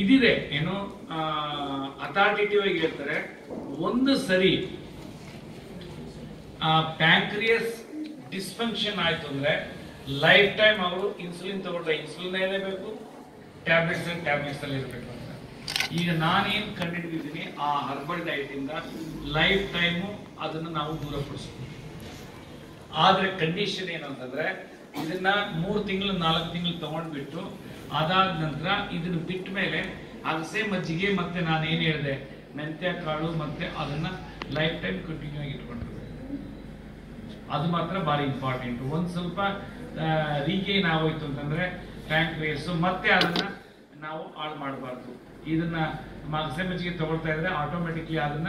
ಇದಿದೆ, ಏನು ಅಥಾರಿಟೇಟಿವ್ ಆಗಿ ಹೇಳ್ತಾರೆ. ಒಂದು ಸರಿ ಪ್ಯಾಂಕ್ರಿಯಸ್ ಡಿಸ್ಫಂಕ್ಷನ್ ಆಯ್ತು ಅಂದ್ರೆ ಲೈಫ್ ಟೈಮ್ ಅವರು ಇನ್ಸುಲಿನ್ ತಗೊಂಡ್ರೆ ಇನ್ಸುಲಿನ್ ಬೇಕು ಟ್ಯಾಬ್ಲೆಟ್ಸ್ ಟ್ಯಾಬ್ಲೆಟ್ಸ್ ಅಲ್ಲಿ ಇರಬೇಕು ಅಂತ. ಈಗ ನಾನೇನು ಕಂಡುಹಿಡಿದಿದ್ದೀನಿ ಆ ಹರ್ಬಲ್ ಡಯಟ್ ಇಂದ ಲೈಫ್ ಟೈಮು ಅದನ್ನು ನಾವು ದೂರಪಡಿಸ್ಬೋದು ಆದ್ರೆ ಕಂಡೀಷನ್ ಏನಂತಂದ್ರೆ ಇದನ್ನ ಮೂರು ತಿಂಗಳು, ನಾಲ್ಕು ತಿಂಗಳು ತಗೊಂಡ್ಬಿಟ್ಟು ಅದಾದ ನಂತರ ಇದನ್ನ ಬಿಟ್ಟ ಮೇಲೆ ಅಗಸೆ ಮಜ್ಜಿಗೆ ಮತ್ತೆ ನಾನು ಏನು ಹೇಳಿದೆ? ಮೆಂತ್ಯ, ಕಾಳು ಮತ್ತೆ ಅದನ್ನ ಲೈಫ್ ಟೈಮ್ ಕಂಟಿನ್ಯೂ ಆಗಿ ಇಟ್ಕೊಂಡ್ರೆ ಅದು ಮಾತ್ರ ಭಾರಿ ಇಂಪಾರ್ಟೆಂಟ್ ಒಂದು ಸ್ವಲ್ಪ ರೀಗೇನ್ ಆಗೋಯ್ತು ಅಂತಂದ್ರೆ ಪ್ಯಾಂಕ್ರಿಯಸ್ ಮತ್ತೆ ಅದನ್ನ ನಾವು ಹಾಳು ಮಾಡಬಾರ್ದು. ಇದನ್ನ ಅಗಸೆ ಮಜ್ಜಿಗೆ ತಗೊಳ್ತಾ ಇದ್ರೆ ಆಟೋಮೆಟಿಕ್ಲಿ ಅದನ್ನ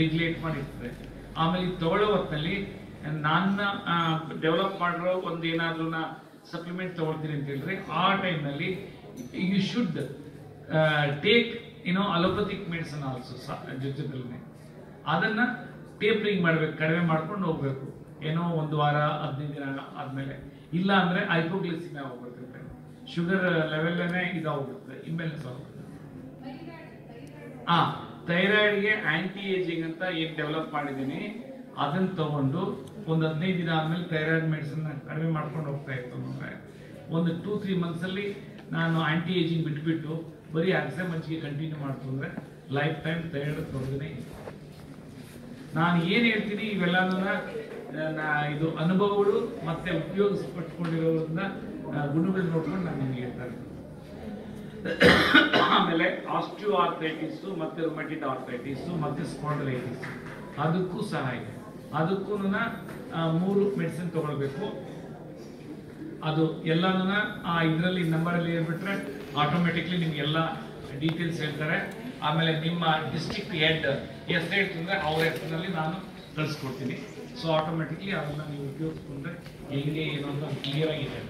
ರೆಗ್ಯುಲೇಟ್ ಮಾಡಿರ್ತದೆ. ಆಮೇಲೆ ತಗೊಳ್ಳೋ ಹೊತ್ತಿನಲ್ಲಿ ನನ್ನ ಡೆವಲಪ್ ಮಾಡಿರೋ ಒಂದು ಏನಾದ್ರೂ ಸಪ್ಲಿಮೆಂಟ್ ತಗೊಳ್ತೀನಿ ಅಂತ ಹೇಳಿದ್ರೆ ಆ ಟೈಮ್ನಲ್ಲಿ ಯು ಶುಡ್ ಟೇಕ್ ಏನೋ ಅಲೋಪತಿಕ್ ಮೆಡಿಸನ್ ಆಲ್ಸೋ ಜೊತೆದಲ್ಲೇ ಅದನ್ನ ಟೇಪ್ರಿಂಗ್ ಮಾಡ್ಬೇಕು, ಕಡಿಮೆ ಮಾಡ್ಕೊಂಡು ಹೋಗ್ಬೇಕು. ಏನೋ ಒಂದು ವಾರ, ಹದಿನೈದು ದಿನ ಆದ್ಮೇಲೆ. ಇಲ್ಲ ಅಂದ್ರೆ ಐಪೋಗ್ಲಿಸಿನ ಹೋಗ್ಬಿಡ್ತಿರುತ್ತೆ ಶುಗರ್ ಲೆವೆಲ್ಲೇ ಇದಾಗ್ಬಿಡ್ತದೆ ಇಂಬ್ಯಾಲೆನ್ಸ್ ಆಗುತ್ತೆ. ಆ ಥೈರಾಯ್ಡ್ಗೆ ಆ್ಯಂಟಿ ಏಜಿಂಗ್ ಅಂತ ಏನು ಡೆವಲಪ್ ಮಾಡಿದ್ದೀನಿ, ಅದನ್ನು ತಗೊಂಡು ಒಂದು ಹದಿನೈದು ದಿನ ಆದಮೇಲೆ ಥೈರಾಯ್ಡ್ ಮೆಡಿಸಿನ್ ಕಡಿಮೆ ಮಾಡ್ಕೊಂಡು ಹೋಗ್ತಾ ಇತ್ತು ಒಂದು ಟೂ ತ್ರೀ ಮಂತ್ಸಲ್ಲಿ ನಾನು ಆ್ಯಂಟಿ ಏಜಿಂಗ್ ಬಿಟ್ಬಿಟ್ಟು ಬರೀ ಅಗಸೆ ಮಜ್ಜಿಗೆ ಕಂಟಿನ್ಯೂ ಮಾಡ್ತು ಅಂದ್ರೆ ಲೈಫ್ ಟೈಮ್ ಥೈರಾಯ್ಡ್ ತೊಂದರೆ ನಾನು ಏನು ಹೇಳ್ತೀನಿ ಇವೆಲ್ಲನೂ ಇದು ಅನುಭವಗಳು ಮತ್ತೆ ಉಪಯೋಗಿಸ್ಪಟ್ಕೊಂಡಿರೋದ್ರಿಂದ ಗುಣಗಳು ನೋಡ್ಕೊಂಡು ನಾನು ನಿಮಗೆ ಹೇಳ್ತಾ ಆಮೇಲೆ ಆಸ್ಟಿಯೋ ಆರ್ಥೈಟಿಸು ಮತ್ತೆ ರೊಮ್ಯಾಟಿಕ್ ಆರ್ಥೈಟಿಸು ಮತ್ತೆ ಸ್ಪಾಂಡಲೈಟಿಸ್ ಅದಕ್ಕೂ ಸಹ ಇದೆ. ಅದಕ್ಕೂ ಮೂರು ಮೆಡಿಸಿನ್ ತಗೊಳ್ಬೇಕು. ಅದು ಎಲ್ಲಾನು ಆ, ಇದರಲ್ಲಿ ನಂಬರಲ್ಲಿ ಹೇಳ್ಬಿಟ್ರೆ ಆಟೋಮೆಟಿಕ್ಲಿ ನಿಮ್ಗೆಲ್ಲ ಡೀಟೇಲ್ಸ್ ಹೇಳ್ತಾರೆ. ಆಮೇಲೆ ನಿಮ್ಮ ಡಿಸ್ಟ್ರಿಕ್ಟ್ ಹೆಡ್ ಎಸ್ ಹೇಳ್ತಂದ್ರೆ ಅವ್ರ ಹೆಸರಿನಲ್ಲಿ ನಾನು ಕಳಿಸ್ಕೊಡ್ತೀನಿ. ಸೊ ಆಟೋಮೆಟಿಕ್ಲಿ ಅದನ್ನ ನೀವು ಉಪಯೋಗಿಸ್ಕೊಂಡ್ರೆ ಹೆಂಗೆ, ಏನು ಅಂತ ಕ್ಲಿಯರ್ ಆಗಿದೆ.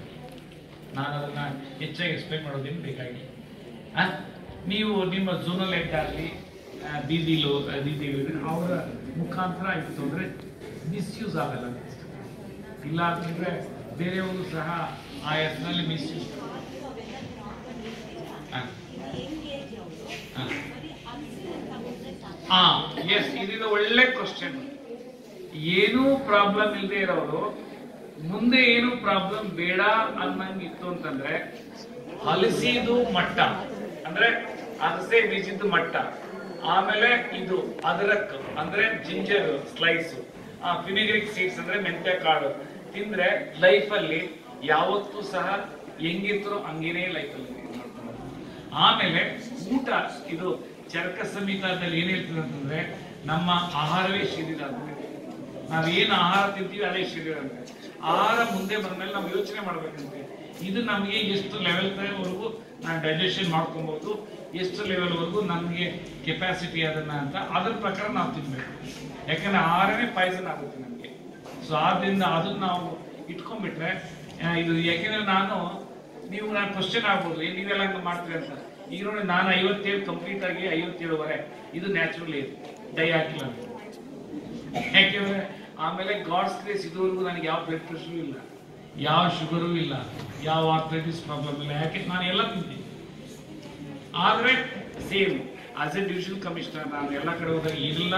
ನಾನು ಅದನ್ನ ಹೆಚ್ಚಾಗಿ ಎಕ್ಸ್ಪ್ಲೈನ್ ಮಾಡೋದೇನು ಬೇಕಾಗಿಲ್ಲ. ನೀವು ನಿಮ್ಮ ಝೋನಲ್ ಹೆಡ್ ಆಗಲಿ ಬೀದಿಲು ಬೀದಿಗಳಿದ್ರೆ ಅವರ ಮುಖಾಂತರ ಇತ್ತು ಅಂದ್ರೆ ಮಿಸ್ಯೂಸ್ ಆಗಲ್ಲ ಇಲ್ಲ ಅಂತಂದ್ರೆ ಬೇರೆಯವರು ಸಹ ಆ ಹೆಸರಿನಲ್ಲಿ ಮಿಸ್ಯೂಸ್ ಹಾ. ಎಸ್ ಇದು ಒಳ್ಳೆ ಕ್ವಶನ್ ಏನೂ ಪ್ರಾಬ್ಲಮ್ ಇಲ್ಲದೆ ಇರೋರು ಮುಂದೆ ಏನು ಪ್ರಾಬ್ಲಮ್ ಬೇಡ ಅನ್ನಂಗಿತ್ತು ಅಂತಂದ್ರೆ ಹಲಸಿದು ಮಟ್ಟ. ಅಂದ್ರೆ ಹಲಸೆ ಬೀಜದ ಮಟ್ಟ. ಆಮೇಲೆ ಇದು ಅದರಕ್ ಅಂದ್ರೆ ಜಿಂಜರ್ ಸ್ಲೈಸ್ ಫಿನಿಗ್ರಿಕ್ ಸೀಡ್ಸ್ ಅಂದ್ರೆ ಮೆಂತ್ಯ ಕಾಳು. ತಿಂದ್ರೆ ಲೈಫ್ ಅಲ್ಲಿ ಯಾವತ್ತೂ ಸಹ ಹೆಂಗಿದ್ರು ಹಂಗೇನೆ ಲೈಫ್ ಅಲ್ಲಿ ಆಮೇಲೆ ಊಟ, ಇದು ಚರ್ಕ ಸಮೀಕರಣದಲ್ಲಿ ಏನ್ ಹೇಳ್ತದೆ ಅಂತಂದ್ರೆ ನಮ್ಮ ಆಹಾರವೇ ಶರೀರ ಅಂತ. ನಾವ್ ಏನ್ ಆಹಾರ ತಿಂತೀವಿ ಅದೇ ಶರೀರ ಅಂತ. ಆಹಾರ ಮುಂದೆ ಬಂದ್ಮೇಲೆ ನಾವು ಯೋಚನೆ ಮಾಡ್ಬೇಕಂತೆ. ಇದು ನಮಗೆ ಎಷ್ಟು ಲೆವೆಲ್ ವರೆಗೂ ನಾನು ಡೈಜೆಷನ್ ಮಾಡ್ಕೊಬಹುದು ಎಷ್ಟು ಲೆವೆಲ್ ವರೆಗೂ ನಮಗೆ ಕೆಪಾಸಿಟಿ ಅದನ್ನ ಅಂತ, ಅದ್ರ ಪ್ರಕಾರ ನಾವು ತಿನ್ಬೇಕು. ಯಾಕಂದ್ರೆ ಆರನೇ ಪಾಯ್ಸನ್ ಆಗುತ್ತೆ ನಮಗೆ. ಸೊ ಆದ್ರಿಂದ ಅದನ್ನ ನಾವು ಇಟ್ಕೊಂಡ್ಬಿಟ್ರೆ ಇದು ಯಾಕೆಂದ್ರೆ ನಾನು, ನೀವು ನಾನು ಕ್ವಶನ್ ಆಗ್ಬೋದು ನೀವೆಲ್ಲ ಹಂಗ ಮಾಡ್ತೀರಿ ಅಂತ. ಈಗ ನೋಡಿ, ನಾನು ಐವತ್ತೇಳು ಕಂಪ್ಲೀಟ್ ಆಗಿ ಐವತ್ತೇಳುವರೆ. ಇದು ನ್ಯಾಚುರಲಿ ಡೈ ಹಾಕಿಲ್ಲ. ಯಾಕೆಂದ್ರೆ, ಆಮೇಲೆ ಗಾಡ್ಸ್ ಕ್ರೇಸ್ ಇದುವರೆಗೂ ನನಗೆ ಯಾವ ಬ್ಲಡ್ ಪ್ರೆಷರು ಇಲ್ಲ, ಯಾವ ಶುಗರು ಇಲ್ಲ, ಯಾವ ಆರ್ಥೈಟಿಸ್ ಪ್ರಾಬ್ಲಮ್ ಇಲ್ಲ. ಯಾಕೆ, ನಾನು ಎಲ್ಲ ತಿಂತೀನಿ. ಆದರೆ same as a division commissioner ನಾನು ಎಲ್ಲ ಕಡೆ ಹೋದಾಗ ಎಲ್ಲ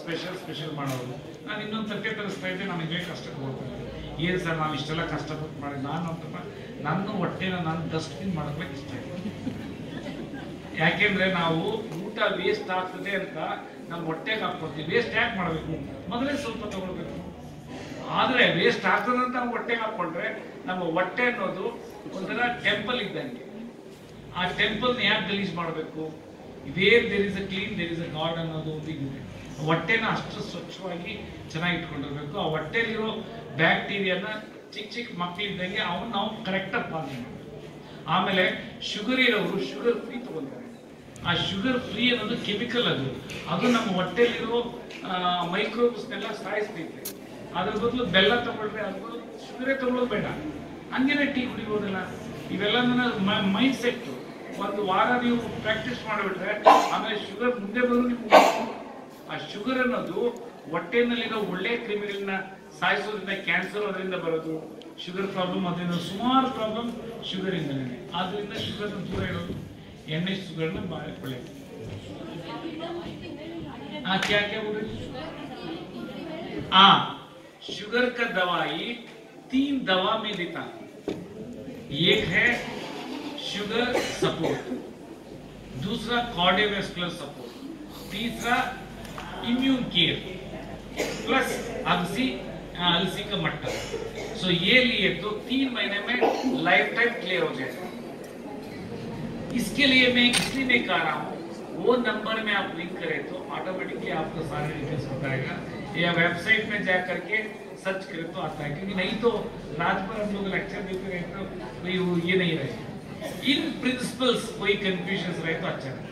ಸ್ಪೆಷಲ್ ಸ್ಪೆಷಲ್ ಮಾಡೋದು. ನಾನು ಇನ್ನೊಂದು ತಟ್ಟೆ ತರಿಸ್ತಾ ಇದ್ದೆ ನನಗೆ ಕಷ್ಟಕ್ಕೆ ಕಷ್ಟ ಕೊಡ್ತಾರೆ ಏನು ಸರ್ ನಾವು ಇಷ್ಟೆಲ್ಲ ಕಷ್ಟಪಟ್ಟು ಮಾಡಿ ನಾನು ಅಂತಪ್ಪ, ನನ್ನ ಹೊಟ್ಟೆನ ನಾನು ಡಸ್ಟ್ಬಿನ್ ಮಾಡೋಕ್ಕೆ ಇಷ್ಟ ಯಾಕೆಂದ್ರೆ ನಾವು ಊಟ ವೇಸ್ಟ್ ಆಗ್ತದೆ ಅಂತ ನಮ್ಮ ಹೊಟ್ಟೆಗೆ ಹಾಕ್ಕೊಡ್ತೀವಿ ವೇಸ್ಟ್ ಯಾಕೆ ಮಾಡಬೇಕು? ಮೊದಲೇ ಸ್ವಲ್ಪ ತೊಗೊಳ್ಬೇಕು. ಆದರೆ ವೇಸ್ಟ್ ಆಗ್ತದಂತ ನಾವು ಹೊಟ್ಟೆಗೆ ಹಾಕೊಂಡ್ರೆ ನಮ್ಮ ಹೊಟ್ಟೆ ಅನ್ನೋದು ಒಂಥರ ಟೆಂಪಲ್ ಇದ್ದಂಗೆ. ಆ ಟೆಂಪಲ್ನ ಯಾಕೆ ಗಲೀಜ್ ಮಾಡಬೇಕು? Where there is a clean there is a God ಅನ್ನೋದು ಒಂದು ಹೊಟ್ಟೆನ ಅಷ್ಟು ಸ್ವಚ್ಛವಾಗಿ ಚೆನ್ನಾಗಿ ಇಟ್ಕೊಂಡಿರ್ಬೇಕು. ಆ ಹೊಟ್ಟೆಲಿರೋ ಬ್ಯಾಕ್ಟೀರಿಯಾನ ಚಿಕ್ಕ ಚಿಕ್ಕ ಮಕ್ಕಳಿದ್ದಂಗೆ ಅವನ್ನ ನಾವು ಕರೆಕ್ಟಾಗಿ ಪಾಲನೆ ಮಾಡಬೇಕು. ಆಮೇಲೆ ಶುಗರ್ ಇರೋರು ಶುಗರ್ ಫ್ರೀ ತಗೊಂತಾರೆ ಆ ಶುಗರ್ ಫ್ರೀ ಅನ್ನೋದು ಕೆಮಿಕಲ್ ಅದು. ಅದು ನಮ್ಮ ಹೊಟ್ಟೆಲಿರೋ ಮೈಕ್ರೋಬ್ಸ್ನೆಲ್ಲ ಸಾಯಿಸ್ತೈತೆ ಅದ್ರ ಬದಲು ಬೆಲ್ಲ ತಗೊಳ್ರೆ ಅದು ಶುಗರೇ ತಗೊಳ್ಳೋದು ಬೇಡ. ಹಂಗೇನೆ ಟೀ ಕುಡಿಬೋದಲ್ಲ? ಇವೆಲ್ಲ ಮೈಂಡ್ ಸೆಟ್ ಒಂದು ವಾರ ನೀವು ಪ್ರಾಕ್ಟೀಸ್ ಮಾಡಿಬಿಟ್ರೆ ಆಮೇಲೆ ಶುಗರ್ ಮುಂದೆ ಬಂದು ನಿಮ್ಗೆ ಆ ಶುಗರ್ ಅನ್ನೋದು ಹೊಟ್ಟೆನಲ್ಲಿರೋ ಒಳ್ಳೆ ಕ್ರಿಮಿಗಳನ್ನ ಸಾಯಿಸೋದ್ರಿಂದ ಕ್ಯಾನ್ಸರ್ ಅದರಿಂದ ಬರೋದು ಶುಗರ್ ಪ್ರಾಬ್ಲಮ್ ಅದರಿಂದ ಸುಮಾರು ಪ್ರಾಬ್ಲಮ್ ಶುಗರ್ ಇಂದಲೇ ಆದ್ರಿಂದ ಶುಗರ್ ದೂರ ಇಡೋದು ಎಣ್ಣೆ ಶುಗರ್ನ ಬಹಳ ಒಳ್ಳೆಯದು हाँ क्या क्या बोल रहे हाँ शुगर का दवाई तीन दवा में देता हूं एक है शुगर सपोर्ट दूसरा कार्डियोवैस्कुलर सपोर्ट तीसरा इम्यून केयर प्लस अलसी अलसी का मट्टा सो ये लिए तो तीन महीने में लाइफ टाइम क्लियर हो जाएगा। इसके लिए मैं इसलिए मैं कह रहा हूँ, वो नंबर में आप लिंक करें तो ऑटोमेटिकली आपको सारे डिटेल्स बताएगा या वेबसाइट में जा करके सर्च करें तो आता है, क्योंकि नहीं तो रात भर हम लोग लेक्चर देते रहे तो ये नहीं रहे इन प्रिंसिपल्स कोई कंफ्यूजन रहे तो अच्छा रहेगा